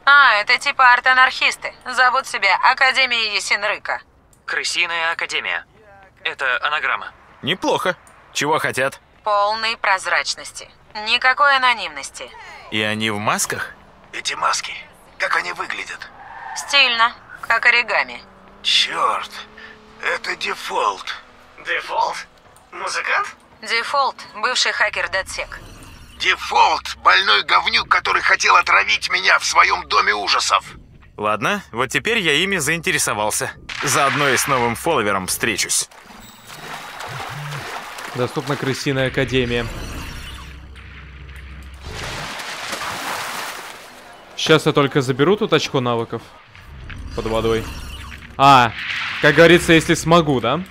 [SPEAKER 8] А, это типа арт-анархисты. Зовут себя Академия Есенрыка.
[SPEAKER 14] Крысиная академия. Это анаграмма.
[SPEAKER 13] Неплохо. Чего хотят?
[SPEAKER 8] Полной прозрачности. Никакой анонимности.
[SPEAKER 2] И они в масках?
[SPEAKER 10] Эти маски, как они выглядят?
[SPEAKER 8] Стильно, как оригами.
[SPEAKER 10] Черт, это дефолт.
[SPEAKER 13] Дефолт? Музыкант?
[SPEAKER 8] Дефолт, бывший хакер DeadSec.
[SPEAKER 10] Дефолт, больной говнюк, который хотел отравить меня в своем доме ужасов.
[SPEAKER 2] Ладно, вот теперь я ими заинтересовался. Заодно и с новым фолловером встречусь.
[SPEAKER 1] Доступна крысиная академия. Сейчас я только заберу тут очко навыков. Под водой. А, как говорится, если смогу, да?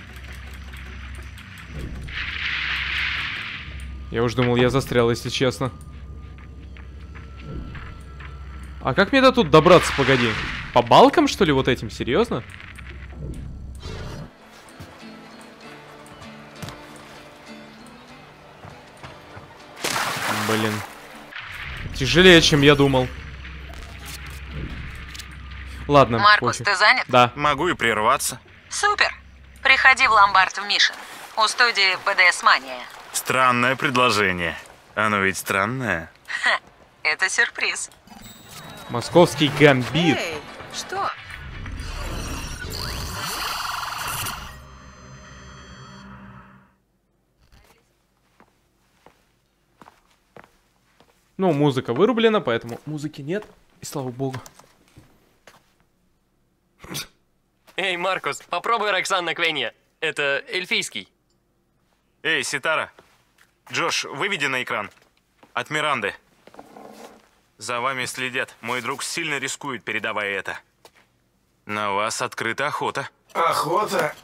[SPEAKER 1] Я уж думал, я застрял, если честно. А как мне до тут добраться, погоди? По балкам, что ли, вот этим? Серьезно? Блин. Тяжелее, чем я думал. Ладно,
[SPEAKER 8] Маркус,
[SPEAKER 1] пофиг.
[SPEAKER 8] ты занят?
[SPEAKER 1] Да.
[SPEAKER 2] Могу и прерваться.
[SPEAKER 8] Супер. Приходи в ломбард в Мишин. У студии ПДС Мания.
[SPEAKER 2] Странное предложение. Оно ведь странное.
[SPEAKER 8] Ха, это сюрприз.
[SPEAKER 1] Московский гамбит.
[SPEAKER 9] Эй, что?
[SPEAKER 1] Ну, музыка вырублена, поэтому музыки нет. И слава богу.
[SPEAKER 12] Эй, Маркус, попробуй Роксан на Квене. Это эльфийский.
[SPEAKER 2] Эй, Ситара. Джош, выведи на экран. От Миранды. За вами следят. Мой друг сильно рискует, передавая это. На вас открыта охота.
[SPEAKER 10] Охота?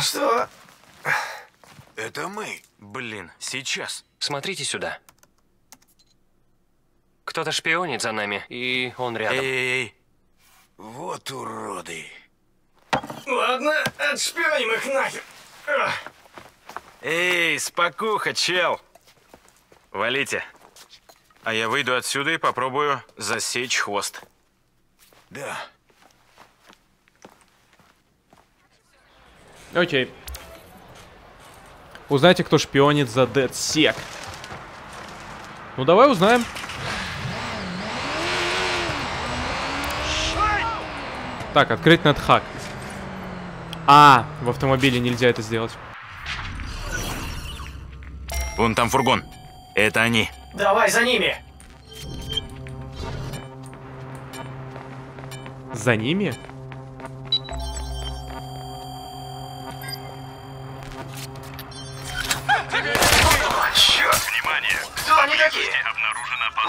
[SPEAKER 10] Что? Это мы.
[SPEAKER 2] Блин, сейчас.
[SPEAKER 12] Смотрите сюда. Кто-то шпионит за нами, и он рядом.
[SPEAKER 2] Эй,
[SPEAKER 10] Вот уроды.
[SPEAKER 13] Ладно, отшпионим их нахер. Ах.
[SPEAKER 2] Эй, спокуха, чел. Валите. А я выйду отсюда и попробую засечь хвост.
[SPEAKER 10] Да.
[SPEAKER 1] Окей. Узнайте, кто шпионит за DeadSec. Ну, давай узнаем. Так, открыть NetHack. А, в автомобиле нельзя это сделать.
[SPEAKER 2] Вон там фургон. Это они.
[SPEAKER 13] Давай за ними.
[SPEAKER 1] За ними?
[SPEAKER 13] О, черт! Внимание! Кто они такие?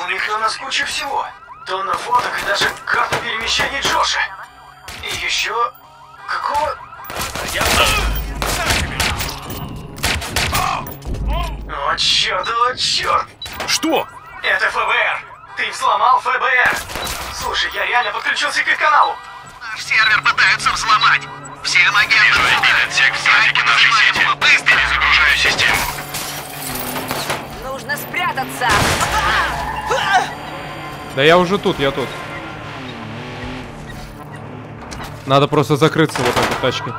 [SPEAKER 13] У них на нас куча всего. Тонна фоток и даже карта перемещений Джоша. И еще... Какого... О, черт, о, черт!
[SPEAKER 2] Что?
[SPEAKER 13] Это ФБР! Ты взломал ФБР! Слушай, я реально подключился к их каналу!
[SPEAKER 17] Наш сервер пытаются взломать. Всем агентам отсек в трафике нашей сети. Быстро перезагружаю систему.
[SPEAKER 7] Нужно спрятаться.
[SPEAKER 1] Да я уже тут, я тут. Надо просто закрыться вот этой тачкой.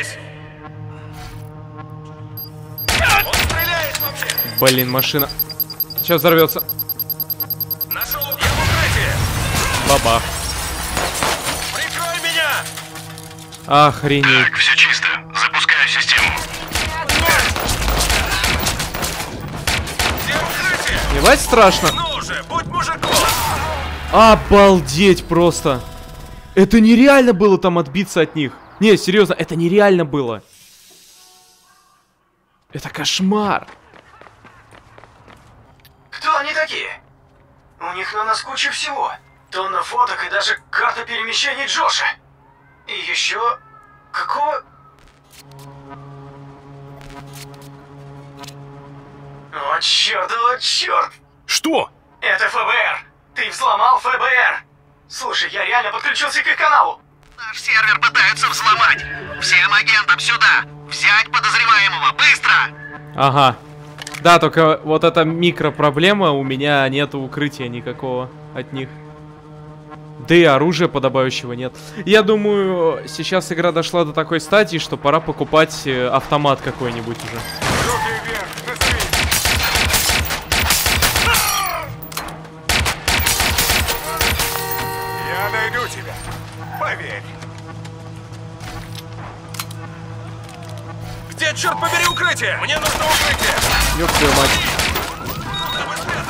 [SPEAKER 2] Берегись!
[SPEAKER 13] Он стреляет вообще!
[SPEAKER 1] Блин, машина. Сейчас взорвется.
[SPEAKER 13] Нашел! Я в укрытии!
[SPEAKER 1] Баба.
[SPEAKER 13] Прикрой меня!
[SPEAKER 1] Охренеть.
[SPEAKER 17] Так, все чисто. Запускаю систему.
[SPEAKER 13] Укрытие?
[SPEAKER 1] Ебать страшно.
[SPEAKER 13] Ну уже, будь мужиком!
[SPEAKER 1] Обалдеть просто. Это нереально было там отбиться от них. Не, серьезно, это нереально было. Это кошмар.
[SPEAKER 13] Кто они такие? У них на нас куча всего. Тонна фоток и даже карта перемещений Джоша. И еще... Какого... О, черт, о, черт!
[SPEAKER 2] Что?
[SPEAKER 13] Это ФБР! Ты взломал ФБР! Слушай, я реально подключился к их каналу!
[SPEAKER 17] Наш сервер пытаются взломать. Всем агентам сюда. Взять подозреваемого. Быстро.
[SPEAKER 1] Ага. Да, только вот эта микропроблема, у меня нету укрытия никакого от них. Да и оружия подобающего нет. Я думаю, сейчас игра дошла до такой стадии, что пора покупать э, автомат какой-нибудь уже.
[SPEAKER 11] Черт побери, укрытие? Мне нужно укрытие!
[SPEAKER 1] Ёб твою мать.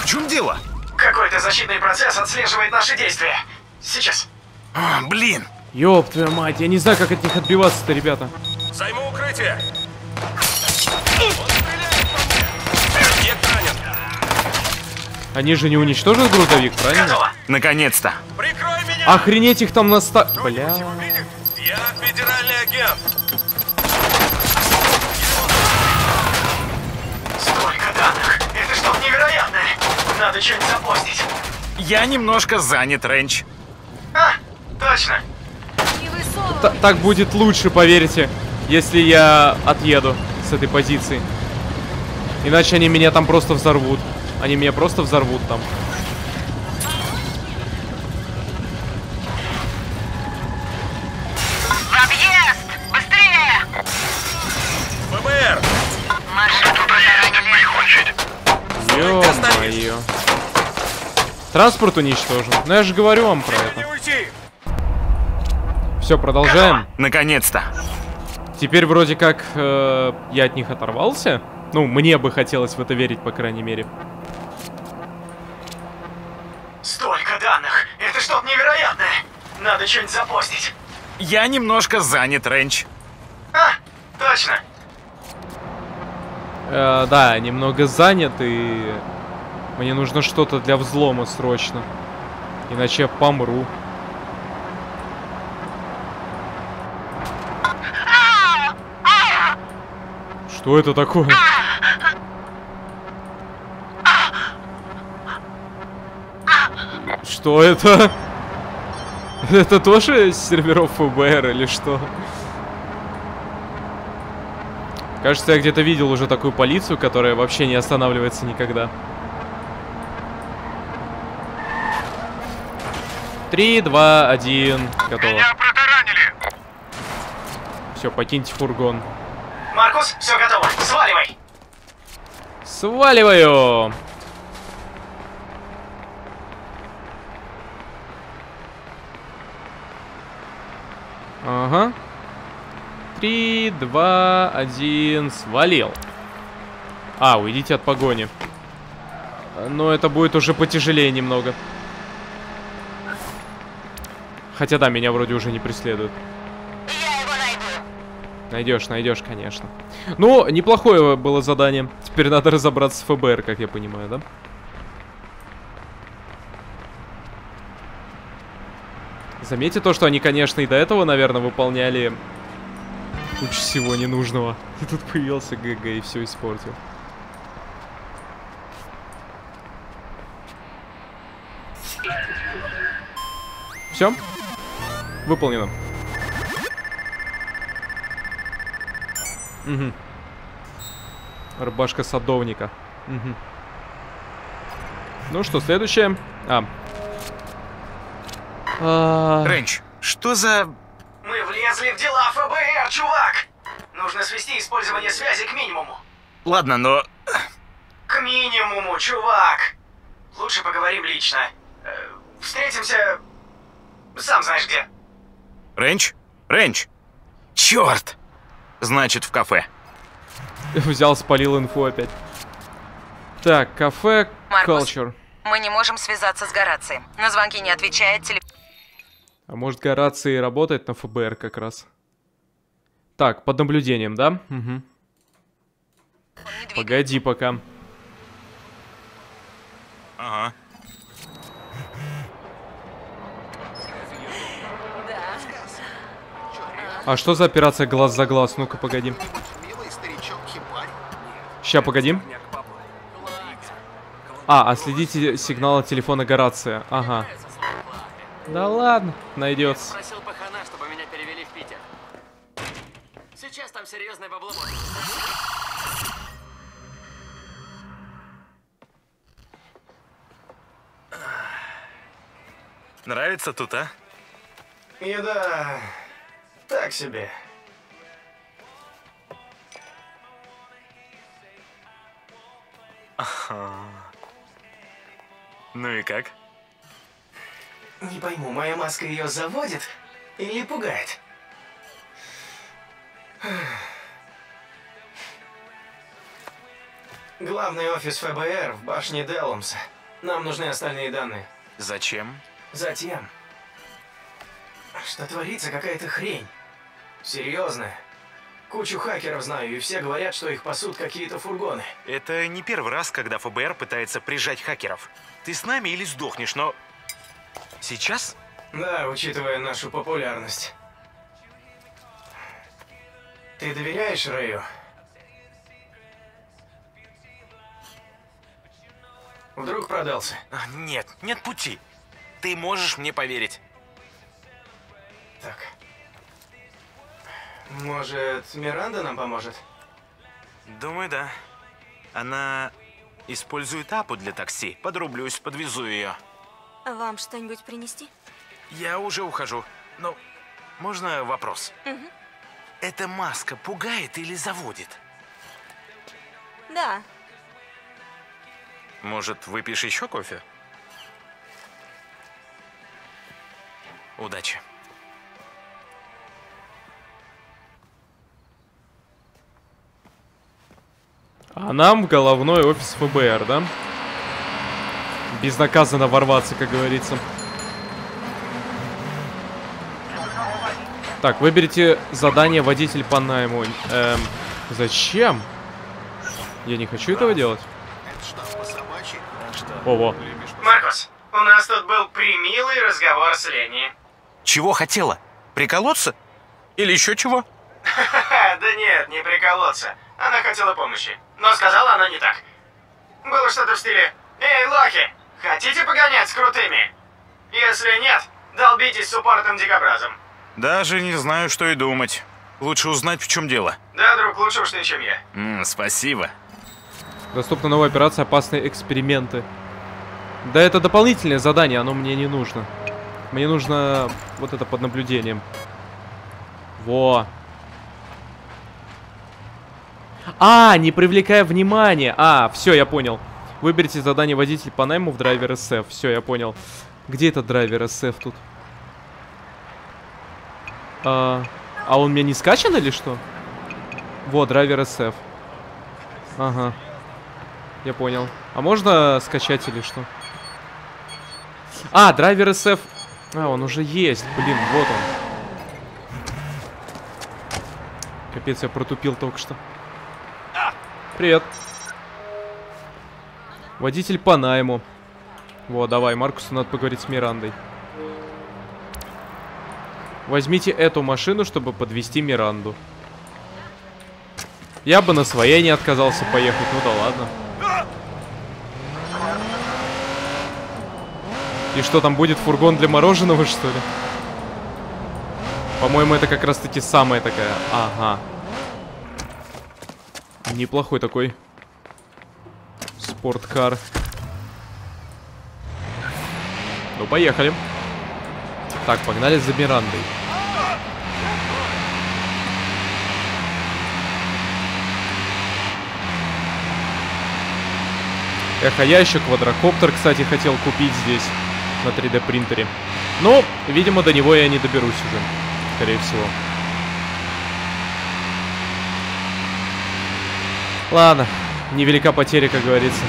[SPEAKER 13] В чем дело? Какой-то защитный процесс отслеживает наши действия. Сейчас.
[SPEAKER 16] А, блин.
[SPEAKER 1] Ёб твою мать, я не знаю, как от них отбиваться-то, ребята.
[SPEAKER 11] Займу укрытие! Он стреляет по мне! Объект ранен!
[SPEAKER 1] Они же не уничтожат грузовик, правильно?
[SPEAKER 13] Наконец-то.
[SPEAKER 11] Прикрой меня!
[SPEAKER 1] Охренеть их там наста... Бля.
[SPEAKER 11] Я федеральный агент!
[SPEAKER 13] Надо что-нибудь запостить. Я немножко занят, Рэнч. А, точно.
[SPEAKER 1] Т- Так будет лучше, поверьте, если я отъеду с этой позиции. Иначе они меня там просто взорвут. Они меня просто взорвут там. Транспорт уничтожен. Ну я же говорю вам про это. Все, продолжаем.
[SPEAKER 13] Наконец-то.
[SPEAKER 1] Теперь вроде как э, я от них оторвался. Ну, мне бы хотелось в это верить, по крайней мере.
[SPEAKER 13] Столько данных. Это что-то невероятное. Надо что-нибудь запостить. Я немножко занят, Рэнч. А, точно.
[SPEAKER 1] Э, да, немного занят и мне нужно что-то для взлома срочно. Иначе я помру. Что это такое? Что это? Это тоже серверов ФБР или что? Кажется, я где-то видел уже такую полицию, которая вообще не останавливается никогда. Три, два, один. Готово.
[SPEAKER 16] Меня протаранили.
[SPEAKER 1] Все, покиньте фургон.
[SPEAKER 13] Маркус, все готово. Сваливай.
[SPEAKER 1] Сваливаю! Ага. Три, два, один, свалил. А, уйдите от погони. Но это будет уже потяжелее немного. Хотя да, меня вроде уже не преследуют. Найдешь, найдешь, конечно. Ну, неплохое было задание. Теперь надо разобраться с ФБР, как я понимаю, да? Заметьте то, что они, конечно, и до этого, наверное, выполняли кучу всего ненужного. И тут появился ГГ и все испортил. Все? Выполнено. Угу. Рыбашка садовника. Угу. Ну что, следующее? А. А,
[SPEAKER 13] Рэнч, что за... Мы влезли в дела ФБР, чувак! Нужно свести использование связи к минимуму. Ладно, но... К минимуму, чувак! Лучше поговорим лично. Э, Встретимся... Сам знаешь где. Рэнч? Рэнч! Черт! Значит, в кафе.
[SPEAKER 1] Взял, спалил инфу опять. Так, кафе
[SPEAKER 8] Маркус.
[SPEAKER 1] Culture.
[SPEAKER 8] Мы не можем связаться с Горацием. На звонки не отвечает, телефон...
[SPEAKER 1] А может, Гораций работает на ФБР как раз? Так, под наблюдением, да? Угу. Погоди пока.
[SPEAKER 13] Ага.
[SPEAKER 1] А что за операция глаз за глаз? Ну-ка, погоди. Ща, погоди. А, а следите сигнала телефона Горация. Ага. Да ладно, найдется.
[SPEAKER 12] Просил пахана, чтобы меня перевели в Питер. Сейчас там серьезное бабло.
[SPEAKER 2] Нравится тут, а?
[SPEAKER 13] Еда... так себе.
[SPEAKER 2] Ага. Ну и как?
[SPEAKER 13] Не пойму, моя маска ее заводит или пугает? Главный офис ФБР в башне Делумса. Нам нужны остальные данные.
[SPEAKER 2] Зачем?
[SPEAKER 13] Затем, что творится какая-то хрень. Серьезная. Кучу хакеров знаю, и все говорят, что их пасут какие-то фургоны.
[SPEAKER 2] Это не первый раз, когда ФБР пытается прижать хакеров. Ты с нами или сдохнешь, но... Сейчас?
[SPEAKER 13] Да, учитывая нашу популярность. Ты доверяешь Рэю? Вдруг продался?
[SPEAKER 2] А, Нет, нет пути. Ты можешь мне поверить.
[SPEAKER 13] Так. Может, Миранда нам поможет?
[SPEAKER 2] Думаю, да. Она использует апу для такси. Подрублюсь, подвезу ее.
[SPEAKER 18] Вам что-нибудь принести?
[SPEAKER 2] Я уже ухожу. Но можно вопрос?
[SPEAKER 18] Мгм.
[SPEAKER 2] Эта маска пугает или заводит?
[SPEAKER 18] Да.
[SPEAKER 2] Может, выпьешь еще кофе? Удачи.
[SPEAKER 1] А нам головной офис ФБР, да? Безнаказанно ворваться, как говорится. Так, выберите задание водитель по найму. Эм, зачем? Я не хочу этого делать. Ого.
[SPEAKER 13] Маркус, у нас тут был примилый разговор с Ленни.
[SPEAKER 2] Чего хотела? Приколоться? Или еще чего? <laughs>
[SPEAKER 13] Да нет, не приколоться. Она хотела помощи. Но сказала она не так. Было что-то в стиле «Эй, лохи, хотите погонять с крутыми? Если нет, долбитесь с упоротым дикобразом».
[SPEAKER 2] Даже не знаю, что и думать. Лучше узнать, в чем дело.
[SPEAKER 13] Да, друг, лучше уж ты, чем я.
[SPEAKER 2] М, спасибо.
[SPEAKER 1] Доступна новая операция «Опасные эксперименты». Да это дополнительное задание, оно мне не нужно. Мне нужно вот это под наблюдением. Во. А, не привлекая внимания. А, все, я понял. Выберите задание водитель по найму в драйвер SF. Все, я понял. Где этот драйвер SF тут? А, а он мне не скачан или что? Вот, драйвер SF. Ага. Я понял. А можно скачать или что? А, драйвер SF. А, он уже есть. Блин, вот он. Капец, я протупил только что. Привет. Водитель по найму. Вот, давай, Маркусу надо поговорить с Мирандой. Возьмите эту машину, чтобы подвести Миранду. Я бы на своей не отказался поехать, ну да ладно. И что, там будет фургон для мороженого, что ли? По-моему, это как раз-таки самая такая... Ага. Неплохой такой. Спорткар. Ну, поехали. Так, погнали за Мирандой. Эх, а квадрокоптер, кстати, хотел купить здесь на 3D принтере. Но, видимо, до него я не доберусь уже, скорее всего. Ладно, невелика потеря, как говорится.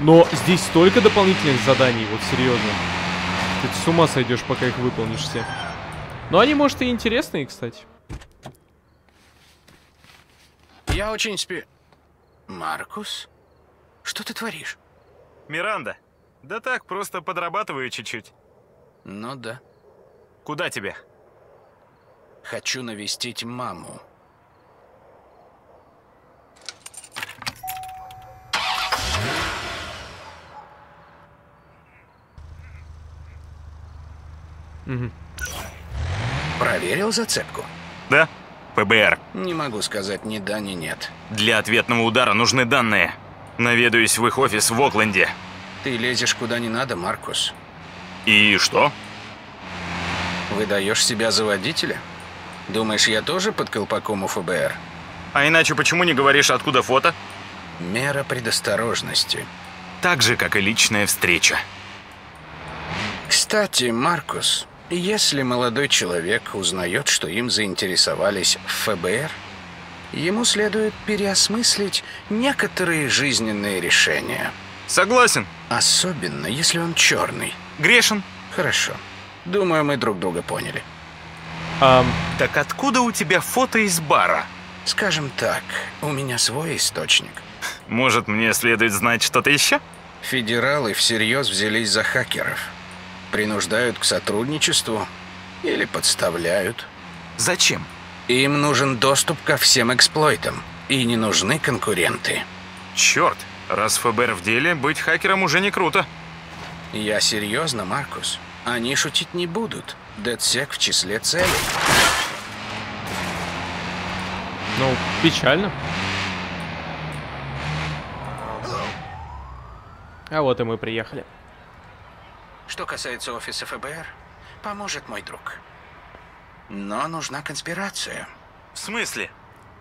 [SPEAKER 1] Но здесь столько дополнительных заданий, вот серьезно. Ты с ума сойдешь, пока их выполнишь все. Но они, может, и интересные, кстати.
[SPEAKER 19] Я очень спи... Маркус? Что ты творишь?
[SPEAKER 2] Миранда. Да так, просто подрабатываю чуть-чуть.
[SPEAKER 19] Ну да.
[SPEAKER 2] Куда тебе?
[SPEAKER 19] Хочу навестить маму.
[SPEAKER 1] Угу.
[SPEAKER 19] Проверил зацепку?
[SPEAKER 2] Да, ФБР.
[SPEAKER 19] Не могу сказать ни да, ни нет.
[SPEAKER 2] Для ответного удара нужны данные. Наведаюсь в их офис в Окленде.
[SPEAKER 19] Ты лезешь куда не надо, Маркус.
[SPEAKER 2] И что?
[SPEAKER 19] Выдаешь себя за водителя? Думаешь, я тоже под колпаком у ФБР?
[SPEAKER 2] А иначе почему не говоришь, откуда фото?
[SPEAKER 19] Мера предосторожности.
[SPEAKER 2] Так же, как и личная встреча.
[SPEAKER 19] Кстати, Маркус, если молодой человек узнает, что им заинтересовались в ФБР, ему следует переосмыслить некоторые жизненные решения.
[SPEAKER 2] Согласен.
[SPEAKER 19] Особенно, если он черный.
[SPEAKER 2] Грешен.
[SPEAKER 19] Хорошо. Думаю, мы друг друга поняли.
[SPEAKER 2] Um... Так откуда у тебя фото из бара?
[SPEAKER 19] Скажем так, у меня свой источник.
[SPEAKER 2] Может, мне следует знать что-то еще?
[SPEAKER 19] Федералы всерьез взялись за хакеров. Принуждают к сотрудничеству или подставляют.
[SPEAKER 2] Зачем?
[SPEAKER 19] Им нужен доступ ко всем эксплойтам. И не нужны конкуренты.
[SPEAKER 2] Черт, раз ФБР в деле, быть хакером уже не круто.
[SPEAKER 19] Я серьезно, Маркус. Они шутить не будут. Дедсек в числе целей.
[SPEAKER 1] Ну, печально. А вот и мы приехали.
[SPEAKER 19] Что касается офиса ФБР, поможет мой друг. Но нужна конспирация.
[SPEAKER 2] В смысле?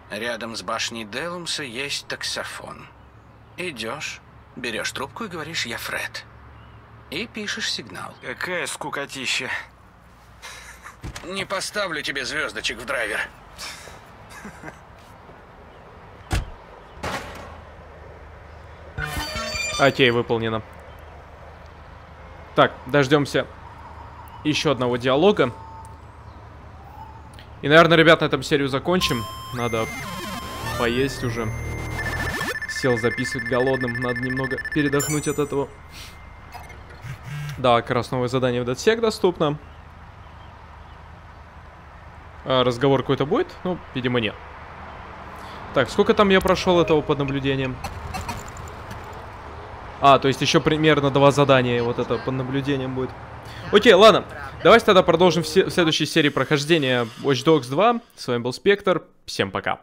[SPEAKER 19] Рядом с башней Делумса есть таксофон. Идешь, берешь трубку и говоришь «Я Фред». И пишешь сигнал.
[SPEAKER 2] Какая скукотища.
[SPEAKER 19] Не поставлю тебе звездочек в драйвер.
[SPEAKER 1] Окей, выполнено. Так, дождемся еще одного диалога. И, наверное, ребят, на этом серию закончим. Надо поесть уже. Сел записывать голодным. Надо немного передохнуть от этого. Да, как раз новое задание в DeadSec доступно. А, разговор какой-то будет? Ну, видимо, нет. Так, сколько там я прошел этого под наблюдением? А, то есть еще примерно два задания вот это под наблюдением будет. Окей, ладно. Давайте тогда продолжим в, в следующей серии прохождения Watch Dogs 2. С вами был Спектр. Всем пока.